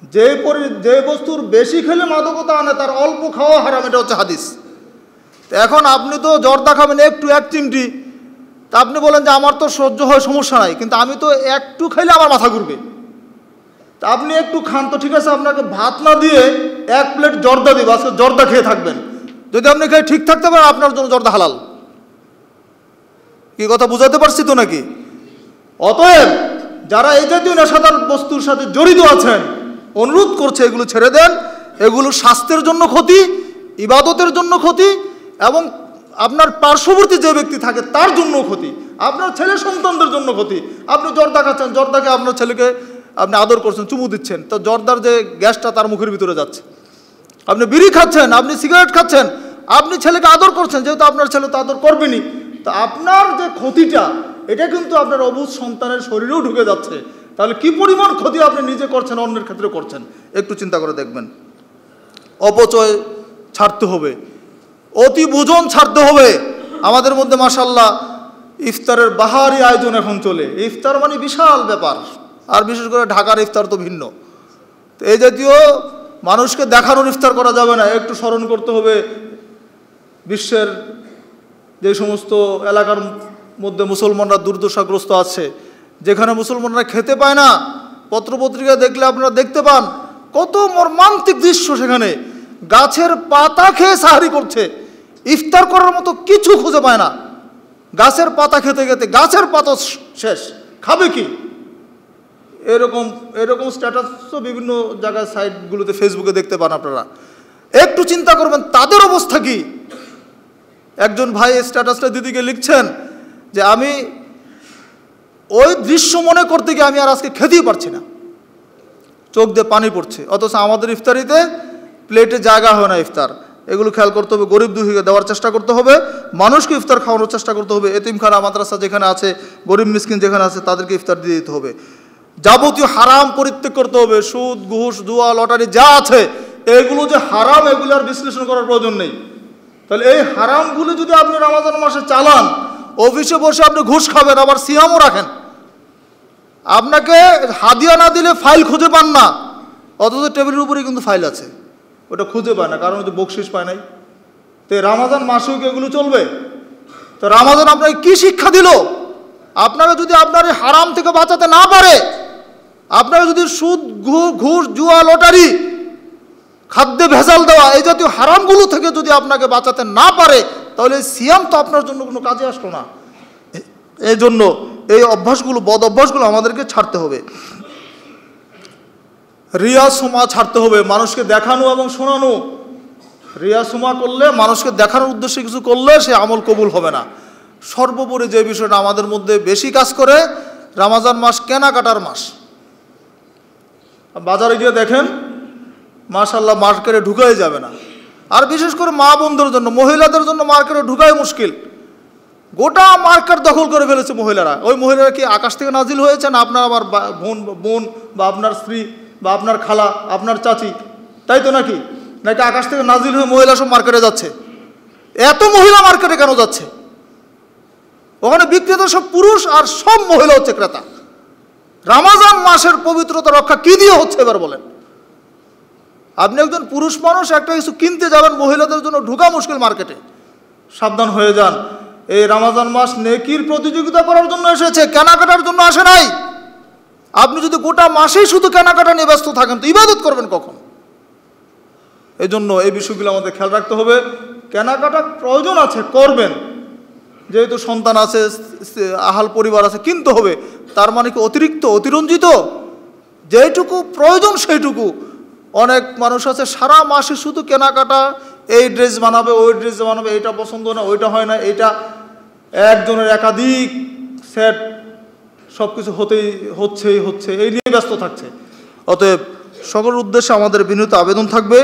যে পরি যে বস্তুর বেশি খেলে মাদকতা আনে, তার অল্প খাওয়া হারাম, এটা হচ্ছে হাদিস। এখন আপনি তো জর্দা খাবেন, একটু এক চিমটি। তা আপনি বলেন যে আমার তো সহ্য হয়, সমস্যা নাই, কিন্তু আমি তো একটু খাইলে আমার মাথা ঘুরবে। তা আপনি একটু খান তো ঠিক আছে, আপনাকে ভাত না দিয়ে এক প্লেট জর্দা দিব, আজকে জর্দা খেয়ে থাকবেন। যদি আপনি খেয়ে ঠিক থাকতে পারেন, আপনার জন্য জর্দা হালাল। কি কথা বুঝাতে পারছি তো নাকি? অতএব যারা এই জাতীয় নেশাদার বস্তুর সাথে জড়িত আছেন, অনুরোধ করছে এগুলো ছেড়ে দেন। এগুলো স্বাস্থ্যের জন্য ক্ষতি, ইবাদতের জন্য ক্ষতি এবং আপনার পার্শ্ববর্তী যে ব্যক্তি থাকে, তার জন্য ক্ষতি। আপনার ছেলে সন্তানদের জন্য ক্ষতি। আপনি জর্দা খাচ্ছেন, জর্দাকে আপনার ছেলেকে আপনি আদর করছেন, চুমু দিচ্ছেন, তো জর্দার যে গ্যাসটা তার মুখের ভিতরে যাচ্ছে। আপনি বিড়ি খাচ্ছেন, আপনি সিগারেট খাচ্ছেন, আপনি ছেলেকে আদর করছেন, যেহেতু আপনার ছেলে তো আদর করবেনই। তো আপনার যে ক্ষতিটা, এটা কিন্তু আপনার অবুধ সন্তানের শরীরেও ঢুকে যাচ্ছে। তাহলে কি পরিমাণ ক্ষতি আপনি নিজে করছেন, অন্যের ক্ষেত্রে করছেন? একটু চিন্তা করে দেখবেন। অপচয় ছাড়তে হবে। অতি ভোজন ছাড়তে হবে। আমাদের মধ্যে মাসাল্লাহ ইফতারের বাহারি আয়োজন এখন চলে। ইফতার মানে বিশাল ব্যাপার। আর বিশেষ করে ঢাকার ইফতার তো ভিন্ন। তো এই জাতীয় মানুষকে দেখানোর ইফতার করা যাবে না। একটু স্মরণ করতে হবে বিশ্বের যে সমস্ত এলাকার মধ্যে মুসলমানরা দুর্দশাগ্রস্ত আছে। যেখানে মুসলমানরা খেতে পায় না। পত্রপত্রিকা দেখলে আপনারা দেখতে পান। কত মর্মান্তিক দৃশ্য সেখানে। গাছের পাতা খেয়ে সাহারি করছে। ইফতার করার মতো কিছু খুঁজে পায় না। গাছের পাতা খেতে খেতে, গাছের পাতা শেষ। খাবে কি? এরকম এরকম স্ট্যাটাসও বিভিন্ন জায়গায় সাইটগুলোতে, ফেসবুকে দেখতে পান আপনারা। একটু চিন্তা করবেন, তাদের অবস্থা কি? একজন ভাই স্ট্যাটাসটা দিদিকে লিখছেন যে, আমি ওই দৃশ্য মনে করতে গিয়ে আমি আর আজকে খেতেই পারছি না। চোখ দিয়ে পানি পড়ছে। অথচ আমাদের ইফতারিতে প্লেটে জায়গা হয় না ইফতার। এগুলো খেয়াল করতে হবে, গরিব দুঃখীকে দেওয়ার চেষ্টা করতে হবে, মানুষকে ইফতার খাওয়ানোর চেষ্টা করতে হবে, এতিমখানা, মাদ্রাসা যেখানে আছে, গরিব মিসকিন যেখানে আছে, তাদেরকে ইফতার দিয়ে দিতে হবে। যাবতীয় হারাম পরিত্যাগ করতে হবে, সুদ, ঘুষ জুয়া লটারি যা আছে, এগুলো যে হারাম এগুলো আর বিশ্লেষণ করার প্রয়োজন নেই। তাহলে এই হারামগুলো যদি আপনি রামাজান মাসে চালান, অফিসে বসে আপনি ঘুষ খাবেন, আবার সিয়ামও রাখেন। আপনাকে হাদিয়া না দিলে ফাইল খুঁজে পান না, অথচ টেবিলের উপরে কিন্তু ফাইল আছে। ওটা খুঁজে পায় না, কারণ ওই বকশিস পায় নাই। তো রামাজান মাসেও কি এগুলো চলবে? তো রামাজান আপনাকে কি শিক্ষা দিল? আপনারা যদি আপনার হারাম থেকে বাঁচাতে না পারে আপনারা যদি সুদ ঘুষ, জুয়া, লটারি, খাদ্যে ভেজাল দেওয়া, এই জাতীয় হারামগুলো থেকে যদি আপনাকে বাঁচাতে না পারে, তাহলে সিয়াম তো আপনার জন্য কোনো কাজে আসলো না। এই জন্য এই অভ্যাসগুলো, বদ অভ্যাসগুলো আমাদেরকে ছাড়তে হবে। রিয়া সোমা ছাড়তে হবে, মানুষকে দেখানো এবং শোনানো। রিয়া সোমা করলে, মানুষকে দেখানোর উদ্দেশ্যে কিছু করলে সে আমল কবুল হবে না। সর্বোপরি যে বিষয়টা আমাদের মধ্যে বেশি কাজ করে, রামাজান মাস কেনাকাটার মাস। বাজারে গিয়ে দেখেন মাশাল্লাহ মার্কেটে ঢুকাই যাবে না। আর বিশেষ করে মা বোনদের জন্য, মহিলাদের জন্য মার্কেটে ঢুকাই মুশকিল। গোটা মার্কেট দখল করে ফেলেছে মহিলারা। ওই মহিলারা কি আকাশ থেকে নাজিল হয়েছে না আপনার আমার বোন বোন বা আপনার স্ত্রী বা আপনার খালা, আপনার চাচি, তাই তো নাকি? নাকি আকাশ থেকে নাজিল হয়ে মহিলা সব মার্কেটে যাচ্ছে? এত মহিলা মার্কেটে কেন যাচ্ছে? ওখানে বিক্রেতা সব পুরুষ আর সব মহিলা হচ্ছে ক্রেতা। রামাজান মাসের পবিত্রতা রক্ষা কি দিয়ে হচ্ছে এবার বলেন? আপনি একজন পুরুষ মানুষ, একটা কিছু কিনতে যাবেন, মহিলাদের জন্য ঢুকা মুশকিল মার্কেটে। সাবধান হয়ে যান। এই রামাজান মাস নেকির প্রতিযোগিতা করার জন্য এসেছে, কেনাকাটার জন্য আসে নাই। আপনি যদি গোটা মাসেই শুধু কেনাকাটা নিয়ে ব্যস্ত থাকেন, তো ইবাদত করবেন কখন? এই জন্য এই বিষয়গুলো আমাদের খেয়াল রাখতে হবে। কেনাকাটা প্রয়োজন আছে, করবেন। যেহেতু সন্তান আছে, আহাল পরিবার আছে, কিনতে হবে। তার মানে কি অতিরিক্ত, অতিরঞ্জিত? যেটুকু প্রয়োজন সেইটুকু। অনেক মানুষ আছে, সারা মাসে শুধু কেনাকাটা, এই ড্রেস বানাবে, ওই ড্রেস বানাবে এটা পছন্দ না, ওইটা হয় না এটা একজনের একাধিক সেট সব কিছু হতেই, হচ্ছেই, হচ্ছে, এই নিয়ে ব্যস্ত থাকছে। অতএব সকল উদ্দেশ্যে আমাদের বিনীত আবেদন থাকবে,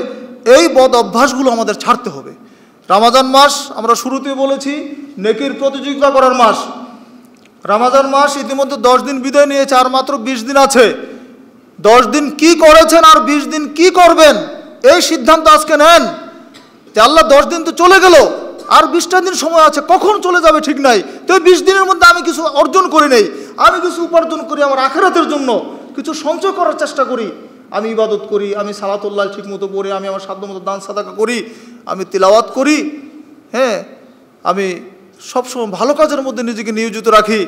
এই বদ অভ্যাসগুলো আমাদের ছাড়তে হবে। রামাজান মাস আমরা শুরুতেই বলেছি, নেকির প্রতিযোগিতা করার মাস। রামাজান মাস ইতিমধ্যে দশ দিন বিদায় নিয়েছে, আর মাত্র বিশ দিন আছে। দশ দিন কি করেছেন আর বিশ দিন কি করবেন, এই সিদ্ধান্ত আজকে নেন। যে আল্লাহ দশ দিন তো চলে গেল আর বিশটা দিন সময় আছে, কখন চলে যাবে ঠিক নাই। তো বিশ দিনের মধ্যে আমি কিছু অর্জন করি নেই। আমি কিছু উপার্জন করি আমার আখেরাতের জন্য। কিছু সঞ্চয় করার চেষ্টা করি। আমি ইবাদত করি, আমি সালাতুল্লাহ ঠিক মতো পড়ি, আমি আমার সাধ্য মতো দান সাদাকা করি, আমি তিলাওয়াত করি হ্যাঁ আমি সবসময় ভালো কাজের মধ্যে নিজেকে নিয়োজিত রাখি।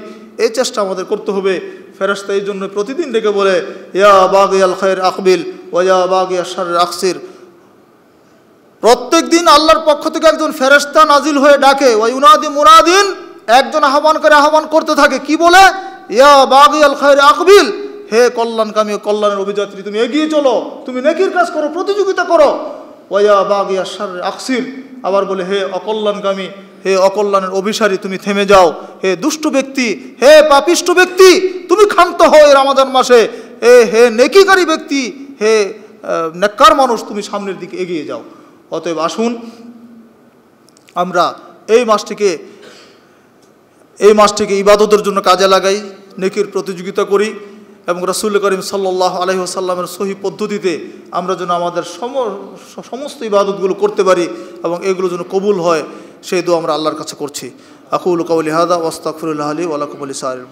এই চেষ্টা আমাদের করতে হবে। ফেরাস্তা এই জন্য প্রতিদিন ডেকে বলে, ইয়া বাগ ইয়াল খায়ের আকবিল, ওয়া বাগ ইয়া শারের আকসির। প্রত্যেক দিন আল্লাহর পক্ষ থেকে একজন ফেরেস্তা নাজিল হয়ে ডাকে ওই উনাদি মুনাদিন একজন আহ্বান করে আহ্বান করতে থাকে। কি বলে? ইয়া বাগি আল খায়ের আকবিল হে কল্যাণকামী কল্যাণের অভিযাত্রী তুমি এগিয়ে চলো, তুমি নেকির কাজ করো, প্রতিযোগিতা করো ওয়া বাগি আশার আকসির আবার বলে, হে অকল্যাণকামী, হে অকল্যাণের অভিসারী, তুমি থেমে যাও, হে দুষ্ট ব্যক্তি, হে পাপিষ্ট ব্যক্তি, তুমি ক্ষান্ত হও এই রামাজান মাসে, এ হে নেকিকারী ব্যক্তি, হে নেককার মানুষ, তুমি সামনের দিকে এগিয়ে যাও। অতএব আসুন, আমরা এই মাসটিকে এই মাসটিকে ইবাদতের জন্য কাজে লাগাই, নেকির প্রতিযোগিতা করি এবং রাসুল করিম সাল্লাহ আলহিহাসাল্লামের সহি পদ্ধতিতে আমরা যেন আমাদের সম, সমস্ত ইবাদতগুলো করতে পারি এবং এগুলো যেন কবুল হয়, সেই দোয়া আমরা আল্লাহর কাছে করছি। আকুল কাউলি হাদা ওয়াস্তাকফরুল্লাহ আলী ওয়ালাকুম আলী সাহেব